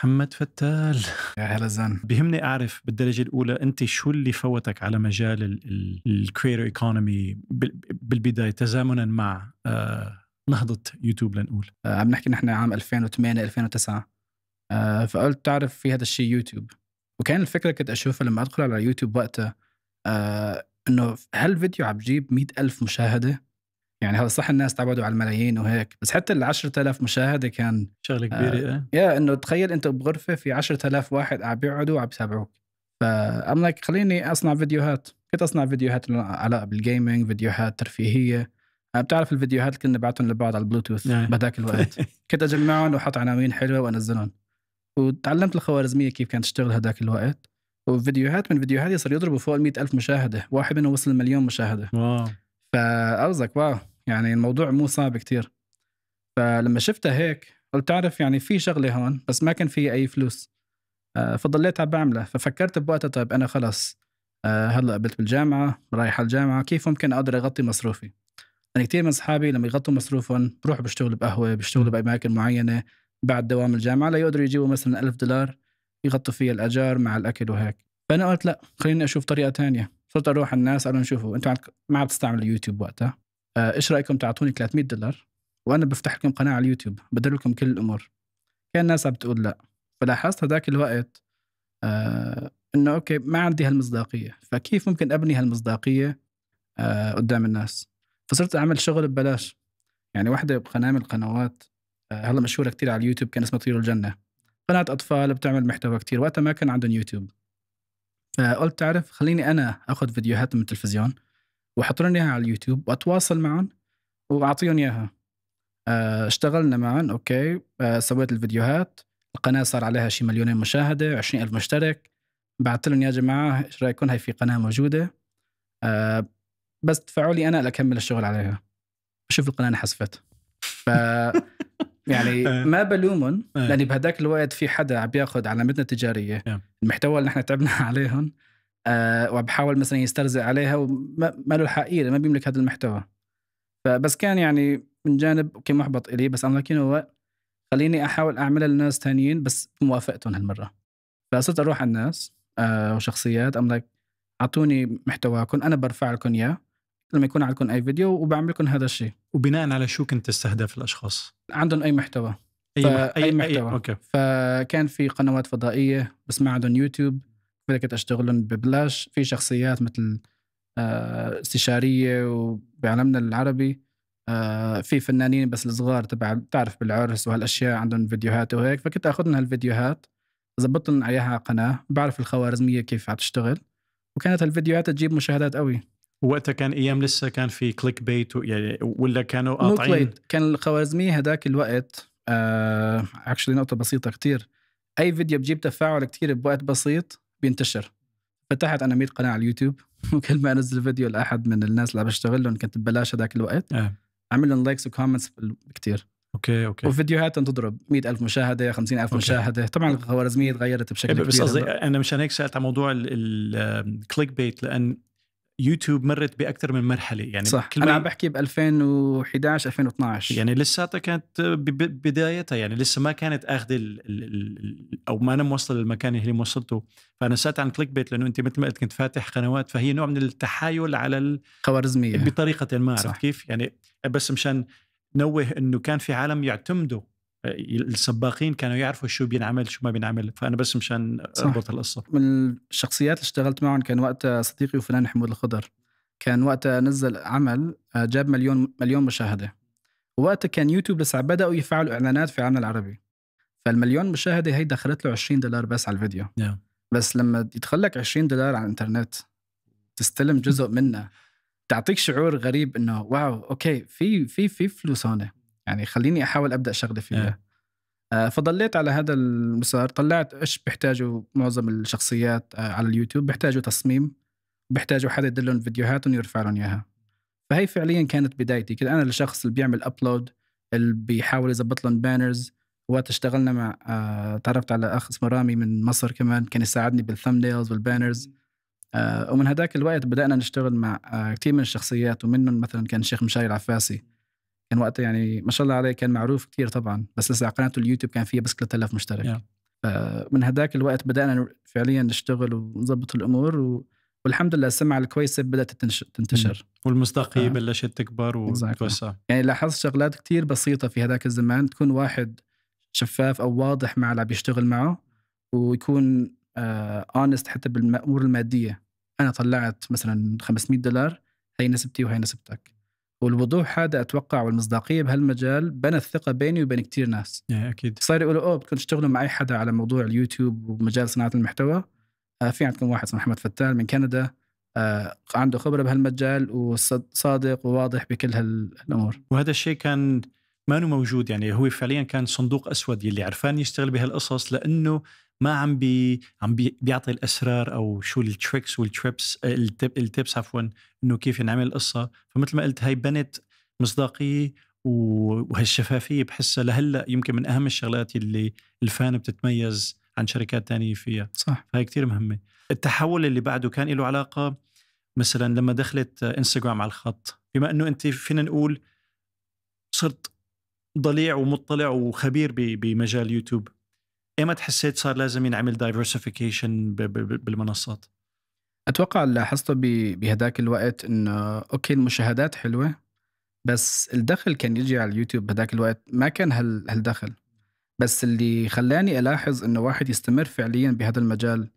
محمد فتال. يا هلا زان بيهمني أعرف بالدرجة الأولى أنت شو اللي فوتك على مجال ال creator economy بالبداية تزامنا مع آه، نهضة يوتيوب لنقول؟ آه، عم نحكي نحن عام 2008 2009 آه، فقلت تعرف في هذا الشيء يوتيوب. وكان الفكرة كنت اشوفها لما أدخل على يوتيوب وقتها إنه هل فيديو عم بجيب ألف مشاهدة؟ يعني هذا صح الناس تعودوا على الملايين وهيك بس حتى ال 10000 مشاهدة كان شغلة كبيرة آه يا إنه تخيل أنت بغرفة في 10000 واحد عم بيقعدوا وعم بيتابعوك. فأم like خليني أصنع فيديوهات كنت أصنع فيديوهات علاقة بال gaming فيديوهات ترفيهية. بتعرف الفيديوهات اللي كنا نبعتهم لبعض على البلوتوث نعم. بهذاك الوقت. كنت أجمعهم وأحط عناوين حلوة وأنزلهم. وتعلمت الخوارزمية كيف كانت تشتغل هذاك الوقت. وفيديوهات من فيديوهاتي صار يضربوا فوق ال ألف مشاهدة واحد منهم وصل مليون مشاهدة. wow. ف I was like wow. يعني الموضوع مو صعب كتير. فلما شفتها هيك قلت تعرف يعني في شغلة هون بس ما كان في أي فلوس. آه، فضليت عم بعملها. ففكرت بوقتها طيب أنا خلص آه، هلأ قبلت بالجامعة رايح على الجامعة كيف ممكن أقدر أغطي مصروفي؟ يعني كثير من اصحابي لما يغطوا مصروفهم بروحوا بيشتغلوا بقهوة بيشتغلوا بأماكن معينة بعد دوام الجامعة ليقدروا يجيبوا مثلا ألف دولار يغطوا فيها الأجار مع الأكل وهيك. فأنا قلت لأ خليني أشوف طريقة تانية. صرت أروح الناس قالوا شوفوا أنتم ما عم تستعملوا اليوتيوب وقتها. إيش رأيكم تعطوني 300 دولار؟ وأنا بفتح لكم قناة على اليوتيوب بدر لكم كل الأمور. كان الناس عم بتقول لا فلاحظت هذاك الوقت آه إنه okay ما عندي هالمصداقية. فكيف ممكن أبني هالمصداقية آه قدام الناس؟ فصرت أعمل شغل ببلاش. يعني واحدة بقناة من القنوات آه هلا مشهورة كتير على اليوتيوب كان اسمها طيور الجنة. قناة أطفال بتعمل محتوى كتير وقتها ما كان عندهم يوتيوب. فقلت تعرف خليني أنا آخذ فيديوهات من التلفزيون. لهم إياها على اليوتيوب وأتواصل معهم واعطيهم إياها. آه، اشتغلنا معهم okay. آه، سويت الفيديوهات. القناة صار عليها شي مليونين مشاهدة 20 ألف مشترك. بعثت لهم يا جماعة إيش رأيكم؟ هي في قناة موجودة. آه، بس دفعوا لي أنا لأكمل الشغل عليها. بشوف القناة انحذفت ف يعني ما بلومهم لأني بهداك الوقت في حدا عم بياخذ علامتنا التجارية. المحتوى اللي نحن تعبنا عليهم آه وبحاول مثلا يسترزق عليها وما له الحقيقة ما بيملك هذا المحتوى. فبس كان يعني من جانب okay محبط إلي بس أنا لكن هو خليني أحاول أعملها لناس تانيين بس بموافقتهم هالمرة. فصرت أروح على الناس آه وشخصيات I'm like أعطوني محتواكم أنا برفع لكم إياه. لما يكون عندكم أي فيديو وبعمل لكم هذا الشيء. وبناء على شو كنت تستهدف الأشخاص؟ عندهم أي محتوى. أي, أي, أي محتوى. أي okay. فكان في قنوات فضائية بس ما عندهم يوتيوب. بدك اشتغلهم ببلاش؟ في شخصيات مثل آه، استشارية وبعالمنا العربي آه، في فنانين بس الصغار تبع بتعرف بالعرس وهالأشياء عندهم فيديوهات وهيك فكنت اخذ هالفيديوهات ظبطت لهم اياها على قناة بعرف الخوارزمية كيف تشتغل وكانت هالفيديوهات تجيب مشاهدات قوي. وقتها كان أيام لسه كان في click bait يعني ولا كانوا قاطعين؟ كان الخوارزمية هداك الوقت actually آه نقطة بسيطة كتير. أي فيديو بجيب تفاعل كتير بوقت بسيط بينتشر. فتحت أنا 100 قناة على اليوتيوب وكل ما أنزل فيديو لأحد من الناس اللي بشتغل لهم كنت ببلاش هذاك الوقت. آه. أعمل لهم likes و comments كثير okay okay. وفيديوهاتهم تضرب 100000 مشاهدة 50000 مشاهدة. طبعا الخوارزمية تغيرت بشكل كبير بس قصدي أنا مشان هيك سألت عن موضوع ال clickbait لأن يوتيوب مرت بأكثر من مرحلة. يعني صح. كل أنا عم بحكي ب 2011 2012 يعني لساتها كانت بدايتها. يعني لسه ما كانت آخذة أو ما أنا موصل للمكان اللي وصلته. فأنا سألت عن كليك بيت لأنه أنت مثل ما قلت كنت فاتح قنوات فهي نوع من التحايل على الخوارزميه بطريقة ما عرفت كيف؟ يعني بس مشان نوه إنه كان في عالم يعتمدوا السباقين كانوا يعرفوا شو بينعمل شو ما بينعمل. فأنا بس مشان أربط القصة. من الشخصيات اللي اشتغلت معهم كان وقتها صديقي وفنان حمود الخضر. كان وقتها نزل عمل آه، جاب مليون مليون مشاهدة. وقتها كان يوتيوب لسه بدأوا يفعلوا إعلانات في العالم العربي. فالمليون مشاهدة هي دخلت له 20 دولار بس على الفيديو. yeah. بس لما يدخل لك 20 دولار على الإنترنت تستلم جزء منه تعطيك شعور غريب إنه wow okay في في في فلوس هون. يعني خليني أحاول أبدأ شغله فيها آه فضليت على هذا المسار. طلعت إيش بيحتاجوا معظم الشخصيات آه على اليوتيوب. بيحتاجوا تصميم بيحتاجوا حدا يدلهم فيديوهاتهم ويرفع لهم إياها. فهي فعليا كانت بدايتي. كنت أنا الشخص اللي بيعمل upload اللي بيحاول يظبط لهم banners وقت اشتغلنا مع آه تعرفت على أخ اسمه رامي من مصر كمان. كان يساعدني بال thumbnails وال banners آه ومن هذاك الوقت بدأنا نشتغل مع آه كثير من الشخصيات. ومنهم مثلا كان الشيخ مشاري العفاسي كان وقتها يعني ما شاء الله عليه كان معروف كثير طبعا بس لسه على قناته اليوتيوب كان فيها بس 3000 مشترك. Yeah. من هداك الوقت بدأنا فعليا نشتغل ونظبط الأمور و... والحمد لله السمعة الكويسة بدأت تنتشر. والمصداقية ف... بلشت تكبر وتتوسع. يعني لاحظت شغلات كتير بسيطة في هذاك الزمان تكون واحد شفاف أو واضح مع اللي بيشتغل معه ويكون اونست آه حتى بالامور المادية. أنا طلعت مثلا 500 دولار هي نسبتي وهي نسبتك. والوضوح هذا أتوقع والمصداقية بهالمجال بنى الثقة بيني وبين كتير ناس. أكيد. صار يقولوا أوه بدكم تشتغلوا مع أي حدا على موضوع اليوتيوب ومجال صناعة المحتوى؟ آه في عندكم واحد اسمه محمد فتال من كندا. آه عنده خبرة بهالمجال وصادق وواضح بكل هالأمور. وهذا الشيء كان ما موجود يعني هو فعليا كان صندوق أسود يلي عرفان يشتغل بهالقصص لأنه ما عم بي عم بي بيعطي الأسرار أو شو التريكس والتريبس التب التبس عفوا إنه كيف ينعمل القصة. فمثل ما قلت هاي بنت مصداقية وهالشفافية بحسها لهلأ يمكن من أهم الشغلات اللي الفان بتتميز عن شركات تانية فيها. صح. هاي كتير مهمة. التحول اللي بعده كان له علاقة مثلا لما دخلت انستغرام على الخط. بما إنه أنت فينا نقول صرت ضليع ومطلع وخبير بمجال يوتيوب. ايمتى حسيت صار لازم ينعمل diversification بالمنصات؟ أتوقع اللي لاحظته بهداك الوقت انه okay المشاهدات حلوة بس الدخل كان يجي على اليوتيوب بهداك الوقت ما كان هال هالدخل بس اللي خلاني ألاحظ انه واحد يستمر فعليا بهذا المجال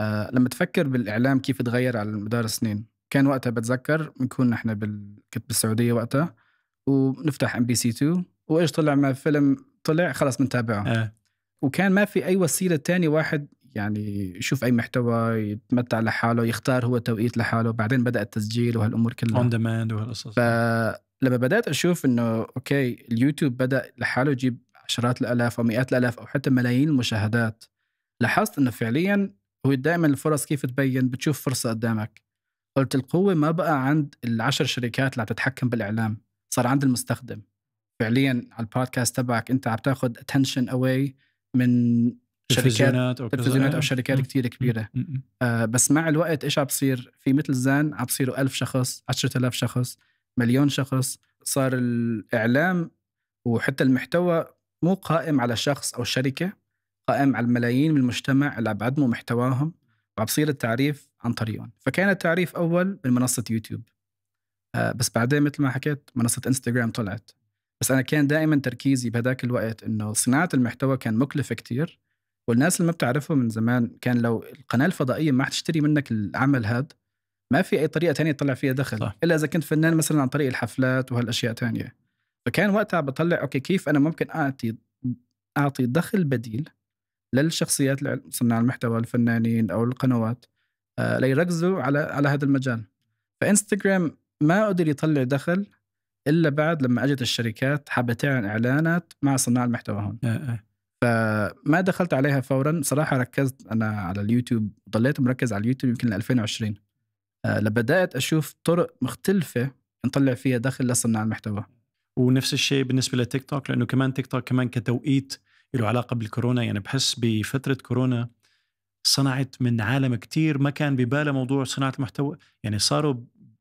آه لما تفكر بالإعلام كيف تغير على مدار السنين كان وقتها بتذكر بنكون نحن بال... كنت بالسعودية وقتها ونفتح ام بي سي 2 وإيش طلع ما فيلم طلع خلص بنتابعه آه. وكان ما في أي وسيلة تانية واحد يعني يشوف أي محتوى يتمتع لحاله يختار هو توقيت لحاله بعدين بدأ التسجيل وهالأمور كلها. on demand وهالقصص. فلما بدأت أشوف إنه okay اليوتيوب بدأ لحاله يجيب عشرات الآلاف أو مئات الآلاف أو حتى ملايين المشاهدات لاحظت إنه فعليا هو دائما الفرص كيف تبين؟ بتشوف فرصة قدامك. قلت القوة ما بقى عند العشر شركات اللي عم تتحكم بالإعلام صار عند المستخدم. فعليا على البودكاست تبعك أنت عم تاخذ attention away من شركات أو تلفزيونات أو شركات كثير كبيرة. آه بس مع الوقت إيش عم بصير؟ في مثل زان عم بصيروا ألف شخص 10000 شخص مليون شخص. صار الإعلام وحتى المحتوى مو قائم على شخص أو شركة قائم على الملايين من المجتمع اللي عم بقدموا محتواهم وعم بصير التعريف عن طريقهم. فكان التعريف أول من منصة يوتيوب. آه بس بعدين مثل ما حكيت منصة إنستغرام طلعت. بس أنا كان دائما تركيزي بهذاك الوقت إنه صناعة المحتوى كان مكلف كتير والناس اللي ما بتعرفه من زمان كان لو القناة الفضائية ما حتشتري منك العمل هذا ما في أي طريقة تانية تطلع فيها دخل صح. إلا إذا كنت فنان مثلا عن طريق الحفلات وهالأشياء تانية فكان وقتها بطلع okay كيف أنا ممكن أعطي أعطي دخل بديل للشخصيات صناع المحتوى الفنانين أو القنوات آه ليركزوا على على هذا المجال فإنستغرام ما قدر يطلع دخل إلا بعد لما أجت الشركات حابه تعلن إعلانات مع صناع المحتوى هون. أه. أه. فما دخلت عليها فورا. صراحة ركزت أنا على اليوتيوب ضليت مركز على اليوتيوب يمكن ل 2020 أه لبدأت أشوف طرق مختلفة نطلع فيها دخل لصناع المحتوى. ونفس الشيء بالنسبة لتيك توك لأنه كمان تيك توك كمان كتوقيت له علاقة بالكورونا. يعني بحس بفترة كورونا صنعت من عالم كتير ما كان بباله موضوع صناعة المحتوى. يعني صاروا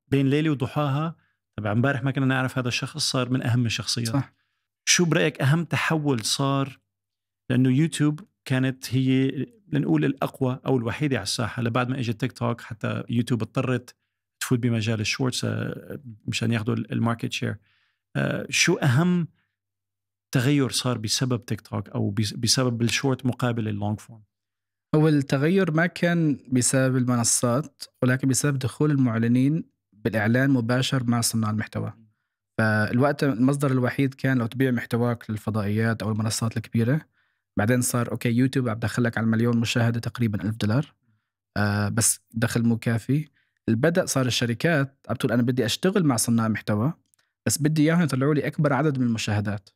بين ليلة وضحاها طبعا امبارح ما كنا نعرف هذا الشخص صار من أهم الشخصيات. صح. شو برأيك أهم تحول صار؟ لأنه يوتيوب كانت هي لنقول الأقوى أو الوحيدة على الساحة. لبعد ما اجى تيك توك حتى يوتيوب اضطرت تفوت بمجال ال shorts آه، مشان ياخذوا ال market share آه، شو أهم تغير صار بسبب تيك توك أو بسبب الشورت مقابل اللونج فورم؟ هو التغير ما كان بسبب المنصات ولكن بسبب دخول المعلنين بالإعلان مباشر مع صناع المحتوى. فالوقت المصدر الوحيد كان لو تبيع محتواك للفضائيات أو المنصات الكبيرة. بعدين صار okay يوتيوب عم دخلك على المليون مشاهدة تقريبا ألف دولار. آه بس دخل مو كافي. البدء صار الشركات عم تقول أنا بدي أشتغل مع صناع محتوى بس بدي إياهم يطلعوا لي أكبر عدد من المشاهدات.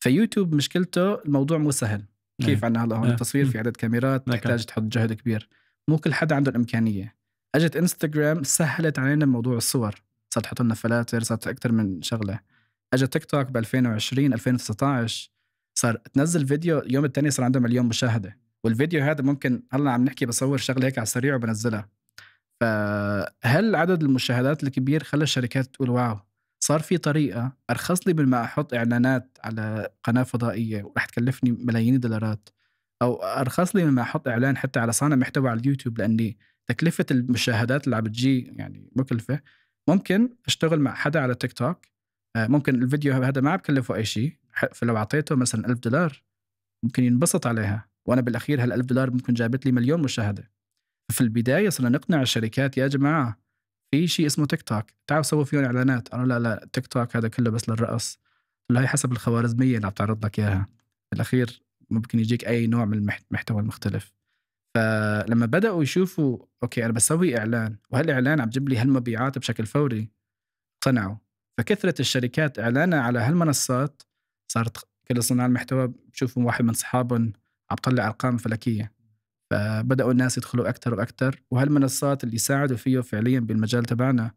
فيوتيوب مشكلته الموضوع مو سهل. كيف عندنا هلا هون؟ التصوير في عدد كاميرات تحتاج تحط جهد كبير. مو كل حدا عنده الإمكانية. اجت إنستغرام سهلت علينا موضوع الصور. صارت تحط لنا filters صارت أكثر من شغلة. اجى تيك توك ب 2020 2019 صار تنزل فيديو يوم الثاني صار عنده مليون مشاهدة. والفيديو هذا ممكن هلا عم نحكي بصور شغلة هيك على السريع وبنزلها. فهل عدد المشاهدات الكبير خلى الشركات تقول واو؟ صار في طريقة أرخص لي من ما أحط إعلانات على قناة فضائية ورح تكلفني ملايين الدولارات أو أرخص لي مما أحط إعلان حتى على صانع محتوى على اليوتيوب لأني تكلفة المشاهدات اللي عم بتجي يعني مكلفة. ممكن أشتغل مع حدا على تيك توك. آه، ممكن الفيديو هذا ما بكلفه أي شيء. فلو أعطيته مثلا ألف دولار ممكن ينبسط عليها. وأنا بالأخير هال دولار ممكن جابت لي مليون مشاهدة. في البداية صرنا نقنع الشركات يا جماعة في شيء اسمه تيك توك. تعالوا سووا فيهم إعلانات. قالوا لا لا تيك توك هذا كله بس للرقص. له هي حسب الخوارزمية اللي عم تعرض لك إياها. بالأخير ممكن يجيك أي نوع من المحتوى المختلف فلما بدأوا يشوفوا okay أنا بسوي إعلان وهالإعلان عم تجيب لي هالمبيعات بشكل فوري. اقتنعوا. فكثره الشركات إعلانها على هالمنصات صارت كل صناع المحتوى بشوفوا واحد من اصحابهم عم طلع أرقام فلكية. فبدأوا الناس يدخلوا أكثر وأكثر وهالمنصات اللي ساعدوا فيه فعليا بالمجال تبعنا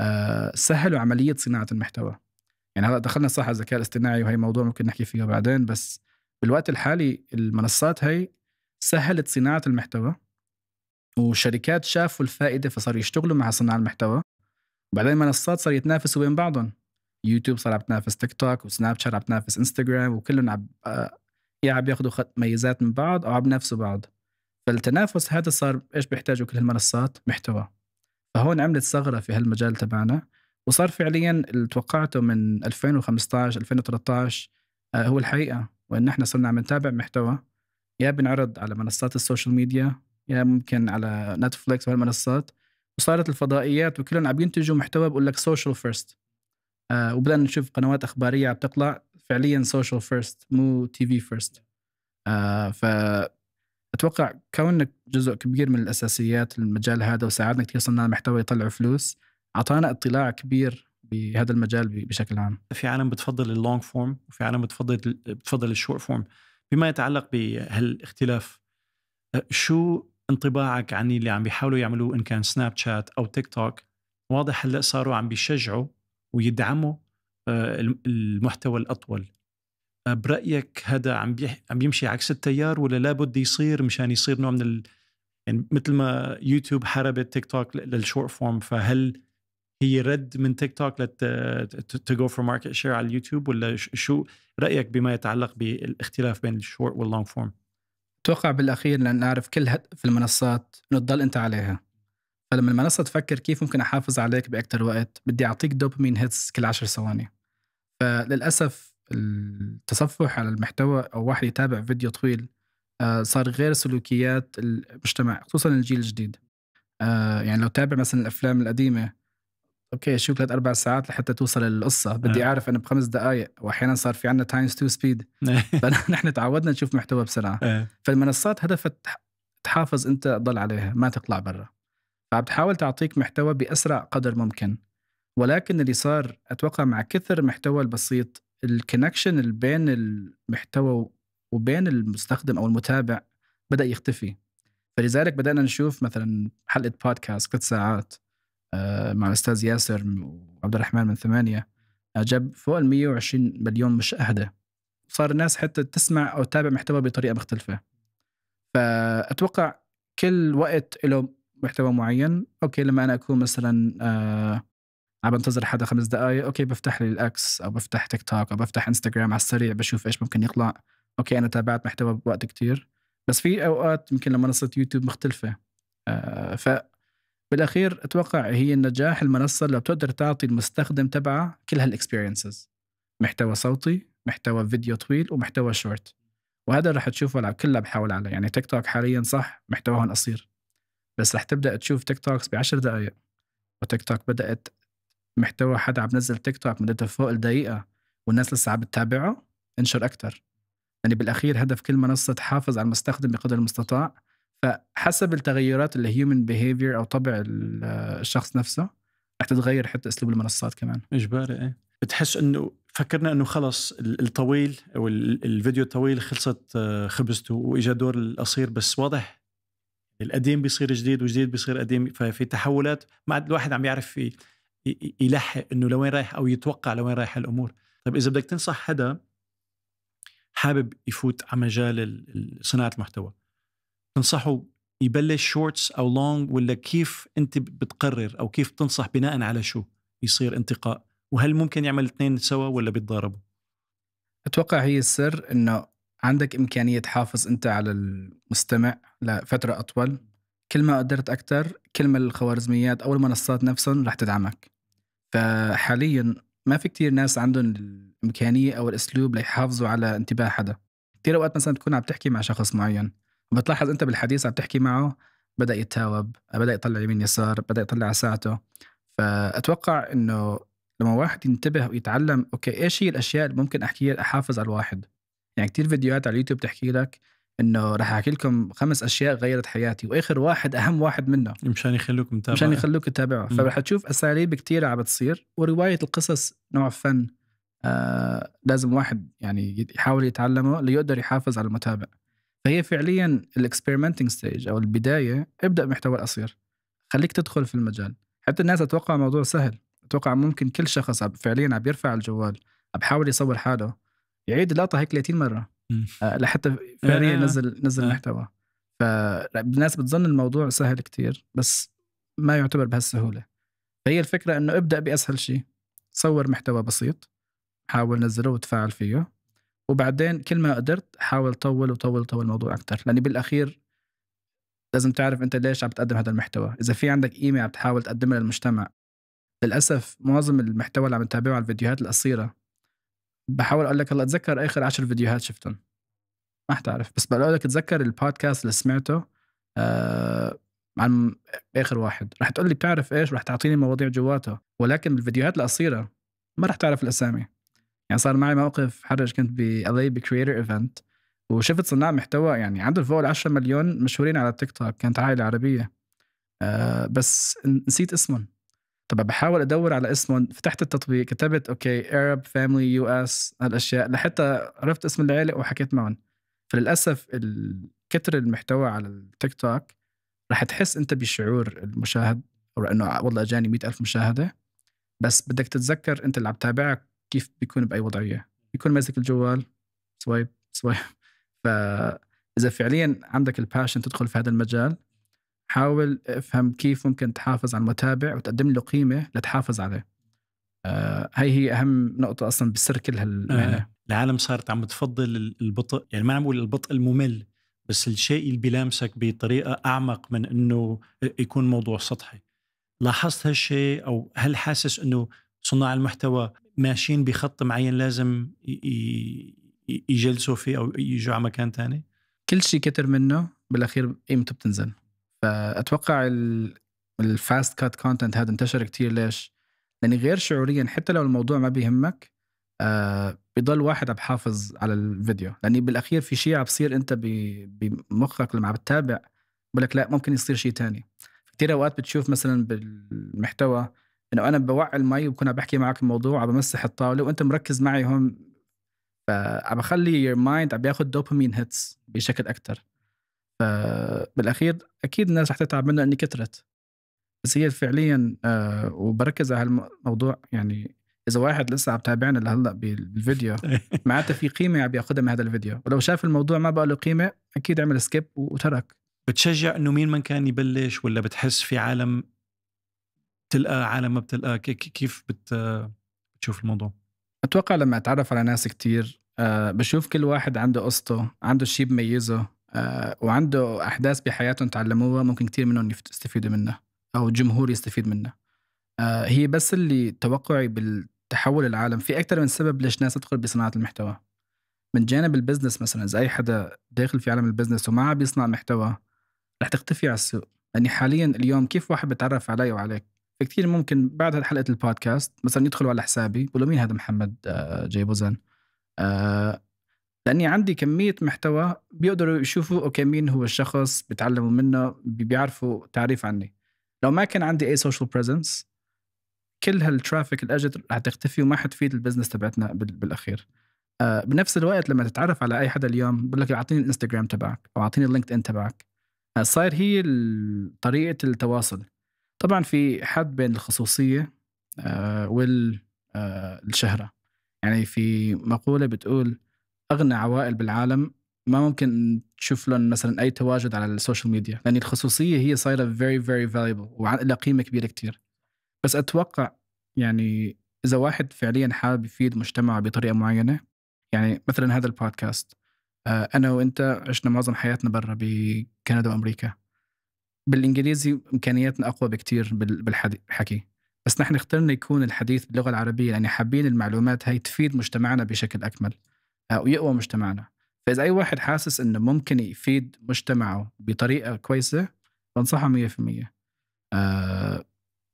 آه، سهلوا عملية صناعة المحتوى. يعني هلا دخلنا صح على الذكاء الاصطناعي وهي موضوع ممكن نحكي فيه بعدين بس بالوقت الحالي المنصات هي سهلت صناعة المحتوى والشركات شافوا الفائدة فصاروا يشتغلوا مع صناع المحتوى وبعدين المنصات صاروا يتنافسوا بين بعضهم. يوتيوب صار عم تنافس تيك توك وسناب شات عم تنافس إنستغرام وكلهم عم آه، يا عم ياخذوا ميزات من بعض أو عم بنفسوا بعض. فالتنافس هذا صار إيش بيحتاجوا كل هالمنصات؟ محتوى. فهون عملت ثغرة في هالمجال تبعنا وصار فعليا اللي توقعته من 2015 2013 آه، هو الحقيقة. وإن إحنا صرنا عم نتابع محتوى يا بنعرض على منصات ال social media يا ممكن على نتفليكس وهالمنصات وصارت الفضائيات وكلهم عم ينتجوا محتوى بقول لك social first آه وبدأنا نشوف قنوات أخبارية عم تطلع فعليا social first مو TV first ف أتوقع كونك جزء كبير من الأساسيات المجال هذا وساعدنا كثير صناع محتوى يطلعوا فلوس أعطانا اطلاع كبير بهذا المجال بشكل عام. في عالم بتفضل ال long form وفي عالم بتفضل بتفضل ال short form بما يتعلق بهالاختلاف أه، شو انطباعك عن اللي عم بيحاولوا يعملوه إن كان سناب شات أو تيك توك واضح هلأ صاروا عم بيشجعوا ويدعموا أه، المحتوى الأطول. أه، برأيك هذا عم عم بيمشي عكس التيار ولا لابد يصير مشان يصير نوع من ال... يعني مثل ما يوتيوب حاربت تيك توك لل short form فهل هي رد من تيك توك to go for market share على اليوتيوب ولا شو رأيك بما يتعلق بالاختلاف بين ال short وال long form؟ أتوقع بالأخير لأن نعرف كل في المنصات انه تضل أنت عليها. فلما المنصة تفكر كيف ممكن أحافظ عليك باكثر وقت بدي أعطيك dopamine hits كل عشر ثواني. فللأسف التصفح على المحتوى أو واحد يتابع فيديو طويل آه، صار غير سلوكيات المجتمع خصوصا الجيل الجديد. آه، يعني لو تابع مثلا الأفلام القديمة okay شو ثلاث أربع ساعات لحتى توصل للقصة. بدي نعم. أعرف أنا بخمس دقائق واحيانا صار في عندنا times two speed فنحن تعودنا نشوف محتوى بسرعة. نعم. فالمنصات هدفها تحافظ أنت تضل عليها ما تطلع برا. فعم تحاول تعطيك محتوى بأسرع قدر ممكن. ولكن اللي صار أتوقع مع كثر المحتوى البسيط ال connection بين المحتوى وبين المستخدم أو المتابع بدأ يختفي. فلذلك بدأنا نشوف مثلا حلقة بودكاست ثلاث ساعات. آه، مع الأستاذ ياسر وعبد الرحمن من ثمانية آه، جاب فوق ال 120 مليون مشاهده صار الناس حتى تسمع أو تتابع محتوى بطريقة مختلفة. فأتوقع كل وقت له محتوى معين okay لما أنا أكون مثلا آه عم بنتظر حدا خمس دقائق okay بفتح لي الأكس أو بفتح تيك توك أو بفتح إنستغرام على السريع بشوف إيش ممكن يطلع. okay أنا تابعت محتوى بوقت كتير. بس في أوقات يمكن لمنصه يوتيوب مختلفة. آه ف بالأخير أتوقع هي النجاح المنصة لو بتقدر تعطي المستخدم تبعها كل هال experiences محتوى صوتي محتوى فيديو طويل ومحتوى شورت وهذا رح تشوفه كلها بحاول على يعني تيك توك حاليا صح محتواهم قصير. بس رح تبدأ تشوف تيك توكس بعشر دقائق وتيك توك بدأت محتوى حدا عم بنزل تيك توك مدته فوق الدقيقة والناس لسه عم بتتابعه انشر أكثر يعني بالأخير هدف كل منصة تحافظ على المستخدم بقدر المستطاع. فحسب التغيرات ال human behavior أو طبع الشخص نفسه رح تتغير حتى أسلوب المنصات كمان. إجباري إيه. بتحس إنه فكرنا إنه خلص الطويل أو الفيديو الطويل خلصت آه، خبزته وإجا دور القصير بس واضح القديم بيصير جديد وجديد بيصير قديم ففي تحولات ما عاد الواحد عم يعرف يلحق إنه لوين رايح أو يتوقع لوين رايح الأمور. طيب إذا بدك تنصح حدا حابب يفوت على مجال صناعة المحتوى تنصحه يبلش shorts أو long ولا كيف أنت بتقرر أو كيف تنصح بناء على شو يصير انتقاء؟ وهل ممكن يعمل الاثنين سوا ولا بيتضاربوا؟ أتوقع هي السر إنه عندك إمكانية تحافظ أنت على المستمع لفترة أطول. كل ما قدرت أكتر كل ما الخوارزميات أو المنصات نفسهم رح تدعمك. فحاليا ما في كتير ناس عندهم الإمكانية أو الأسلوب ليحافظوا على انتباه حدا. كثير أوقات مثلا تكون عم تحكي مع شخص معين. وبتلاحظ أنت بالحديث عم تحكي معه بدأ يتهاوب بدأ يطلع يمين يسار بدأ يطلع على ساعته. فأتوقع إنه لما واحد ينتبه ويتعلم أوكي إيش هي الأشياء اللي ممكن أحكيها أحافظ على الواحد؟ يعني كتير فيديوهات على اليوتيوب تحكي لك إنه رح أحكي لكم خمس أشياء غيرت حياتي وآخر واحد أهم واحد منه. مشان يخلوك متابع مشان يخلوك تتابعه. فرح تشوف أساليب كتير عم بتصير ورواية القصص نوع فن آه لازم واحد يعني يحاول يتعلمه ليقدر يحافظ على المتابع فهي فعليا ال experimenting stage أو البداية ابدأ محتوى قصير خليك تدخل في المجال. حتى الناس أتوقع الموضوع سهل. أتوقع ممكن كل شخص فعليا عم يرفع الجوال عم بحاول يصور حاله. يعيد اللقطة هيك 30 مرة. آه لحتى فعليا آه. نزل نزل آه. محتوى فالناس بتظن الموضوع سهل كتير بس ما يعتبر بهالسهولة. فهي الفكرة إنه ابدأ بأسهل شيء. صور محتوى بسيط حاول نزله وتفاعل فيه. وبعدين كل ما قدرت حاول طول وطول طول الموضوع أكثر لأني بالأخير لازم تعرف أنت ليش عم تقدم هذا المحتوى. إذا في عندك قيمه عم تحاول تقدمها للمجتمع للأسف معظم المحتوى اللي عم نتابعه على الفيديوهات القصيرة بحاول أقول لك هلأ أتذكر آخر عشر فيديوهات شفتهم. ما حتعرف بس بقول لك تذكر البودكاست اللي سمعته آه عن آخر واحد. رح تقول لي بتعرف إيش؟ رح تعطيني مواضيع جواته. ولكن بالفيديوهات القصيرة ما رح تعرف الأسامي. يعني صار معي موقف حرج كنت ب LA ب creator event وشفت صناع محتوى يعني عندهم فوق ال 10 مليون مشهورين على التيك توك كانت عائلة عربية. آه بس نسيت اسمهم. طب بحاول أدور على اسمهم فتحت التطبيق كتبت okay Arab Family US هالأشياء لحتى عرفت اسم العيلة وحكيت معهم. فللأسف كتر المحتوى على التيك توك رح تحس أنت بشعور المشاهد أو إنه والله اجاني مئة ألف مشاهدة. بس بدك تتذكر أنت اللي عم تتابعك كيف بيكون بأي وضعية. بيكون ماسك الجوال swipe swipe. فاذا فعليا عندك ال passion تدخل في هذا المجال حاول افهم كيف ممكن تحافظ على المتابع وتقدم له قيمة لتحافظ عليه. آه هاي هي أهم نقطة أصلا بسر كل هالمهنه آه العالم صارت عم تفضل البطء يعني ما عم بقول البطء الممل بس الشيء اللي بيلامسك بطريقة أعمق من إنه يكون موضوع سطحي. لاحظت هالشيء أو هل حاسس إنه صناع المحتوى ماشيين بخط معين لازم يجلسوا فيه أو يجوا على مكان تاني؟ كل شيء كتر منه بالأخير قيمته بتنزل. فأتوقع ال fast cut content هذا انتشر كتير. ليش؟ لأني غير شعوريا حتى لو الموضوع ما بيهمك آه بضل واحد عم بحافظ على الفيديو. لأني بالأخير في شيء عم بصير أنت بمخك لما عم بتتابع بقول لك لا ممكن يصير شيء تاني. كثير أوقات بتشوف مثلا بالمحتوى إنه أنا بعبي المي وبكون عم بحكي معك الموضوع عم بمسح الطاولة وأنت مركز معي هون. فعم بخلي your mind عم بياخذ dopamine hits بشكل أكثر فبالاخير أكيد الناس رح تتعب منه إني كثرت بس هي فعليا آه وبركز على هالموضوع. يعني إذا واحد لسه عم تابعنا لهلأ بالفيديو معناتها في قيمة عم بياخذها من هذا الفيديو. ولو شاف الموضوع ما بقى له قيمة أكيد عمل skip وترك. بتشجع إنه مين من كان يبلش ولا بتحس في عالم بتلقى عالم ما بتلقى كيف بت بتشوف الموضوع؟ أتوقع لما أتعرف على ناس كتير أه بشوف كل واحد عنده قصته عنده شيء بميزه أه وعنده أحداث بحياتهم تعلموها ممكن كتير منهم يستفيدوا منها أو الجمهور يستفيد منها. أه هي بس اللي توقعي بالتحول العالم. في أكثر من سبب ليش ناس تدخل بصناعة المحتوى. من جانب ال business مثلا إذا أي حدا داخل في عالم ال business وما عم بيصنع محتوى رح تختفي على السوق. لاني حاليا اليوم كيف واحد بتعرف علي وعليك؟ فكتير ممكن بعد حلقة البودكاست مثلا يدخلوا على حسابي بيقولوا مين هذا محمد آه، جيبوزن آه، لأني عندي كمية محتوى بيقدروا يشوفوا okay مين هو الشخص بيتعلموا منه بيعرفوا تعريف عني. لو ما كان عندي أي social presence كل هال traffic اللي أجت رح تختفي وما حتفيد ال business تبعتنا بالأخير. آه بنفس الوقت لما تتعرف على أي حدا اليوم بقول لك اعطيني الانستغرام تبعك أو اعطيني اللينكد ان تبعك صاير هي طريقة التواصل. طبعا في حد بين الخصوصية آه والشهره آه يعني في مقولة بتقول أغنى عوائل بالعالم ما ممكن تشوف لهم مثلا أي تواجد على ال social media لأن الخصوصية هي صايرة very very valuable ولها قيمة كبيرة كتير. بس أتوقع يعني إذا واحد فعليا حابب يفيد مجتمعه بطريقة معينة يعني مثلا هذا البودكاست آه، أنا وأنت عشنا معظم حياتنا برا بكندا وأمريكا. بالإنجليزي إمكانياتنا أقوى بكتير بالحكي. بس نحن اخترنا يكون الحديث باللغة العربية لأن حابين المعلومات هاي تفيد مجتمعنا بشكل أكمل ويقوى مجتمعنا. فإذا أي واحد حاسس إنه ممكن يفيد مجتمعه بطريقة كويسة بنصحه 100% آه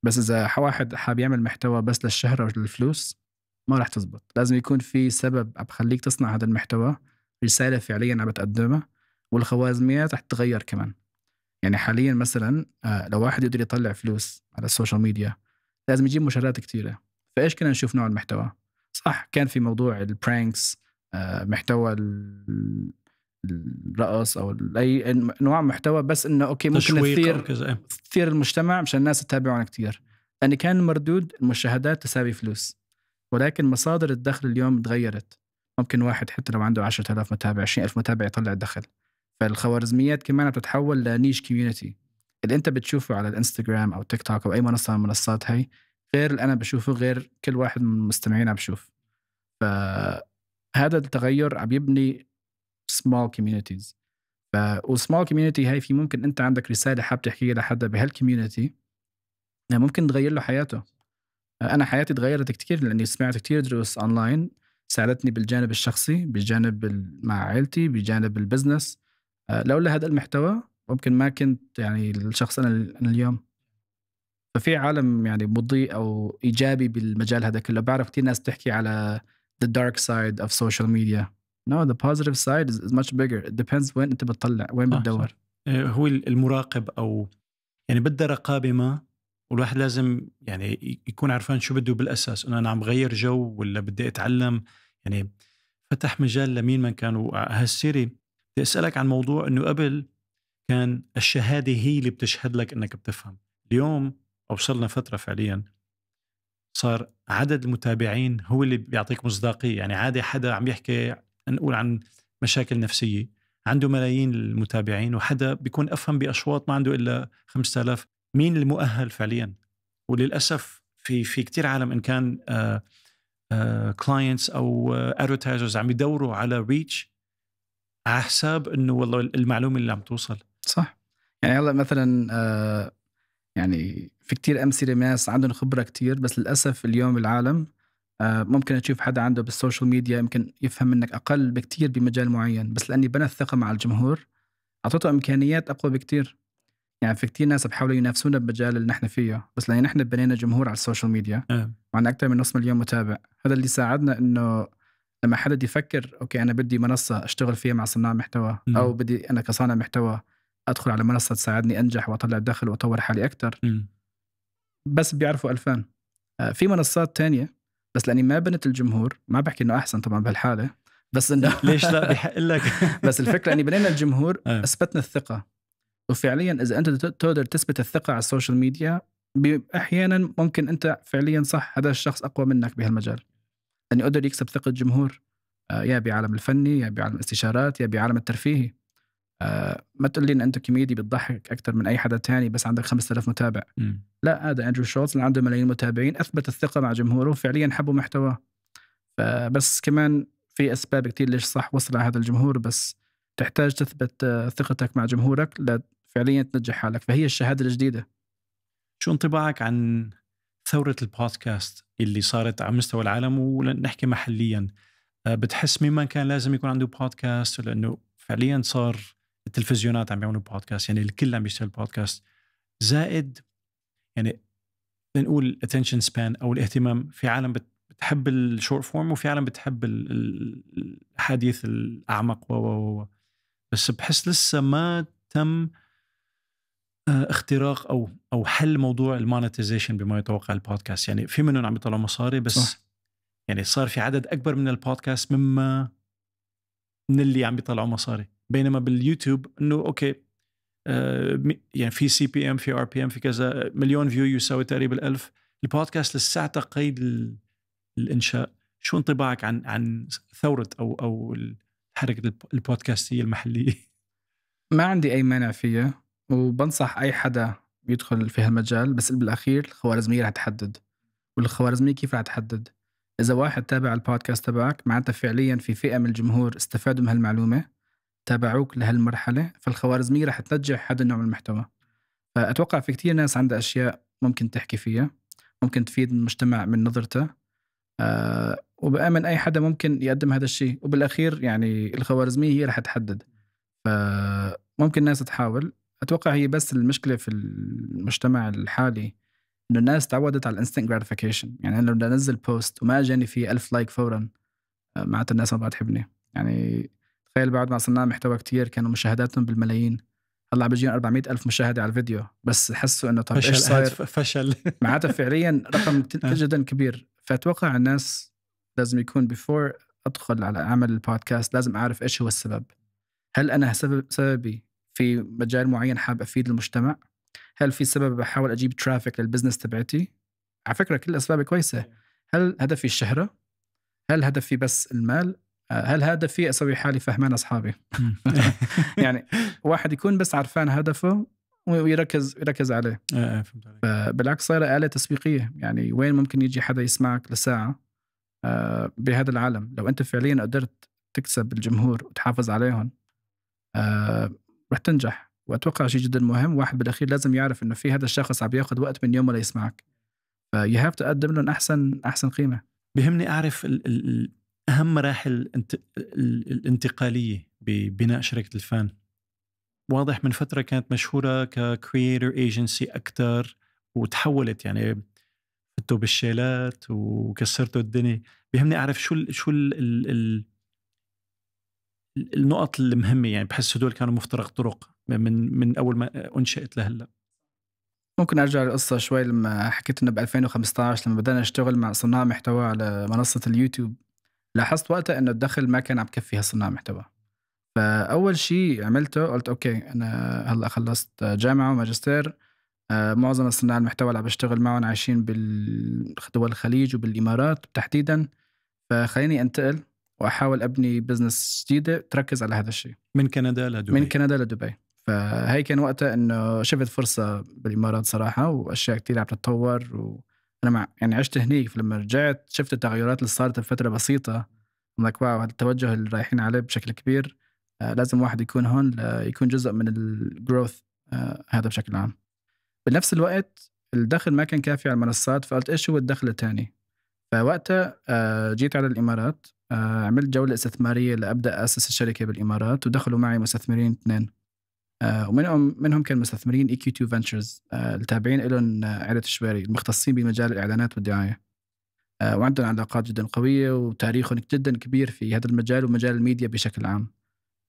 بس إذا واحد حاب يعمل محتوى بس للشهره وللفلوس ما راح تزبط. لازم يكون في سبب عم بخليك تصنع هذا المحتوى. رسالة فعليا عم بتقدمها والخوارزميات رح تتغير كمان. يعني حاليا مثلا آه لو واحد يقدر يطلع فلوس على ال social media لازم يجيب مشاهدات كثيره فإيش كنا نشوف نوع المحتوى؟ صح كان في موضوع ال pranks آه محتوى الرقص أو أي انواع محتوى بس إنه okay ممكن تثير تثير المجتمع مشان الناس تتابعه كثير لأن كان المردود المشاهدات تساوي فلوس ولكن مصادر الدخل اليوم تغيرت. ممكن واحد حتى لو عنده 10000 متابع 20000 متابع يطلع الدخل. فالخوارزميات كمان بتتحول ل niche community اللي انت بتشوفه على الانستغرام أو تيك توك أو أي منصة من المنصات هاي غير اللي أنا بشوفه غير كل واحد من المستمعين عم بشوف. فهذا التغير عم يبني small communities. ف و small community هاي في ممكن أنت عندك رسالة حاب تحكيها لحدا بهال community ممكن تغير له حياته. أنا حياتي تغيرت كثير لأني سمعت كثير دروس اونلاين ساعدتني بالجانب الشخصي بالجانب مع عائلتي بجانب ال business لولا هذا المحتوى ممكن ما كنت يعني الشخص أنا أنا اليوم. ففي عالم يعني مضيء أو إيجابي بالمجال هذا كله. بعرف كثير ناس تحكي على the dark side of social media. No the positive side is, is much bigger. It depends وين أنت بتطلع وين بتدور. آه، هو المراقب أو يعني بدها رقابة ما والواحد لازم يعني يكون عرفان شو بده بالأساس. انه أنا عم بغير جو ولا بدي أتعلم. يعني فتح مجال لمين من كان وهالسيري بدي اسالك عن موضوع إنه قبل كان الشهادة هي اللي بتشهد لك إنك بتفهم. اليوم وصلنا فترة فعليا صار عدد المتابعين هو اللي بيعطيك مصداقية. يعني عادي حدا عم يحكي نقول عن مشاكل نفسية. عنده ملايين المتابعين وحدا بيكون أفهم بأشواط ما عنده إلا 5000 مين المؤهل فعليا؟ وللأسف في في كثير عالم إن كان clients uh, uh, أو advertisers عم يدوروا على reach على حساب إنه والله المعلومة اللي عم توصل. صح. يعني هلأ مثلا آه يعني في كتير أمثلة ناس عندهم خبرة كتير بس للأسف اليوم العالم آه ممكن تشوف حدا عنده بال social media يمكن يفهم منك أقل بكتير بمجال معين بس لأني بنى الثقه مع الجمهور اعطيته إمكانيات أقوى بكتير. يعني في كتير ناس بحاولوا ينافسونا بمجال اللي نحن فيه بس لأن نحن بنينا جمهور على ال social media. أه. وعندنا أكثر من نص مليون متابع. هذا اللي ساعدنا إنه لما حدا يفكر okay أنا بدي منصة أشتغل فيها مع صناع محتوى م. أو بدي أنا كصانع محتوى أدخل على منصة تساعدني أنجح وأطلع دخل وأطور حالي أكثر بس بيعرفوا ألفان. آه، في منصات تانية بس لأني ما بنت الجمهور ما بحكي إنه أحسن طبعا بهالحالة بس إنه ليش لا؟ بحق لك. بس الفكرة إني بنينا الجمهور آه. أثبتنا الثقة. وفعليا إذا أنت تقدر تثبت الثقة على ال social media أحيانا ممكن أنت فعليا صح هذا الشخص أقوى منك بهالمجال. لأنه قدر يكسب ثقة الجمهور آه، يا بعالم الفني يا بعالم الاستشارات يا بعالم الترفيهي. آه، ما تقول لي إن أنت كوميدي بتضحك أكثر من أي حدا تاني بس عندك 5000 متابع. م. لا هذا أندرو شولتز اللي عنده ملايين متابعين أثبت الثقة مع جمهوره وفعليا حبوا محتواه. فبس كمان في أسباب كتير ليش صح وصل على هذا الجمهور بس تحتاج تثبت آه، ثقتك مع جمهورك لفعليا تنجح حالك. فهي الشهادة الجديدة. شو انطباعك عن ثورة البودكاست اللي صارت على مستوى العالم ونحكي محليا آه، بتحس مين ما كان لازم يكون عنده بودكاست؟ لأنه فعليا صار التلفزيونات عم يعملوا بودكاست يعني الكل عم يشتغل بودكاست زائد يعني نقول attention span أو الاهتمام في عالم بتحب ال short form وفي عالم بتحب الحديث الأعمق و بس بحس لسه ما تم اختراق أو أو حل موضوع ال monetization بما يتوقع البودكاست. يعني في منهم عم يطلعوا مصاري بس صح. يعني صار في عدد أكبر من البودكاست مما من اللي عم بيطلعوا مصاري. بينما باليوتيوب إنه okay آه يعني في CPM في RPM في كذا مليون view يساوي تقريبا ألف. البودكاست لساته قيد الإنشاء. شو انطباعك عن عن ثورة أو أو حركة البودكاستية المحلية؟ ما عندي أي مانع فيها. وبنصح أي حدا يدخل في هالمجال بس بالأخير الخوارزمية رح تحدد. والخوارزمية كيف رح تحدد؟ إذا واحد تابع البودكاست تبعك معناتها فعليا في فئة من الجمهور استفادوا من هالمعلومة تابعوك لهالمرحلة فالخوارزمية رح تنجح هذا النوع من المحتوى. فأتوقع في كتير ناس عندها أشياء ممكن تحكي فيها ممكن تفيد المجتمع من نظرته. آه وبأمن أي حدا ممكن يقدم هذا الشيء. وبالأخير يعني الخوارزمية هي رح تحدد. فممكن الناس تحاول. أتوقع هي بس المشكلة في المجتمع الحالي إنه الناس تعودت على ال instant gratification يعني أنا لما أنزل post وما اجاني فيه ألف like فورا آه، معناتها الناس ما بتحبني يعني تخيل بعد ما صناع محتوى كتير كانوا مشاهداتهم بالملايين. هلأ عم بيجيهم 400 ألف مشاهدة على الفيديو بس حسوا إنه طب فشل إيش صاير فشل. معناتها فعليا رقم آه. جدا كبير. فأتوقع الناس لازم يكون before أدخل على أعمل البودكاست لازم أعرف إيش هو السبب. هل أنا سبب سببي في مجال معين حاب أفيد المجتمع؟ هل في سبب بحاول أجيب traffic لل business تبعتي؟ على فكرة كل الاسباب كويسة. هل هدفي الشهرة؟ هل هدفي بس المال؟ آه، هل هدفي أسوي حالي فهمان أصحابي؟ يعني واحد يكون بس عرفان هدفه ويركز يركز عليه. آه، آه، فهمت عليك. فبالعكس صايرة آلة تسويقية. يعني وين ممكن يجي حدا يسمعك لساعة؟ آه، بهذا العالم. لو أنت فعليا قدرت تكسب الجمهور وتحافظ عليهم. رح تنجح. وأتوقع شيء جدا مهم واحد بالأخير لازم يعرف إنه في هذا الشخص عم يأخذ وقت من يومه ليسمعك. ف you have تقدم لهم أحسن أحسن قيمة. بيهمني أعرف ال ال أهم مراحل الانت ال- الانتقالية ببناء شركة الفان واضح من فترة كانت مشهورة ك creator agency أكثر وتحولت يعني فتوا بالشيلات وكسرتوا الدنيا. بيهمني أعرف شو ال شو ال ال النقط المهمه يعني بحس هدول كانوا مفترق طرق من من أول ما انشئت لهلأ. ممكن أرجع للقصة شوي لما حكيت إنه ب 2015 لما بدأنا نشتغل مع صناع محتوى على منصة اليوتيوب لاحظت وقتها إنه الدخل ما كان عم بكفي هالصناع محتوى. فأول شيء عملته قلت أوكي أنا هلأ خلصت جامعة وماجستير آه، معظم صناع المحتوى اللي عم بشتغل معهم عايشين بالدول الخليج وبالإمارات تحديدا. فخليني أنتقل وأحاول أبني business جديدة تركز على هذا الشيء. من كندا لدبي. من كندا لدبي. فهي كان وقتها إنه شفت فرصة بالإمارات صراحة وأشياء كثير عم تتطور وأنا مع يعني عشت هنيك. فلما رجعت شفت التغيرات اللي صارت بفترة بسيطة. Like wow هذا التوجه اللي رايحين عليه بشكل كبير. آه لازم واحد يكون هون ليكون جزء من ال growth آه هذا بشكل عام. بنفس الوقت الدخل ما كان كافي على المنصات فقلت إيش هو الدخل الثاني فوقتها آه جيت على الإمارات آه عملت جولة استثمارية لأبدأ أسس الشركة بالإمارات ودخلوا معي مستثمرين اثنين. آه ومنهم منهم كان مستثمرين EQ2 Ventures التابعين لهم عائلة الشويري المختصين بمجال الإعلانات والدعاية. وعندهم علاقات جدا قوية وتاريخهم جدا كبير في هذا المجال ومجال الميديا بشكل عام.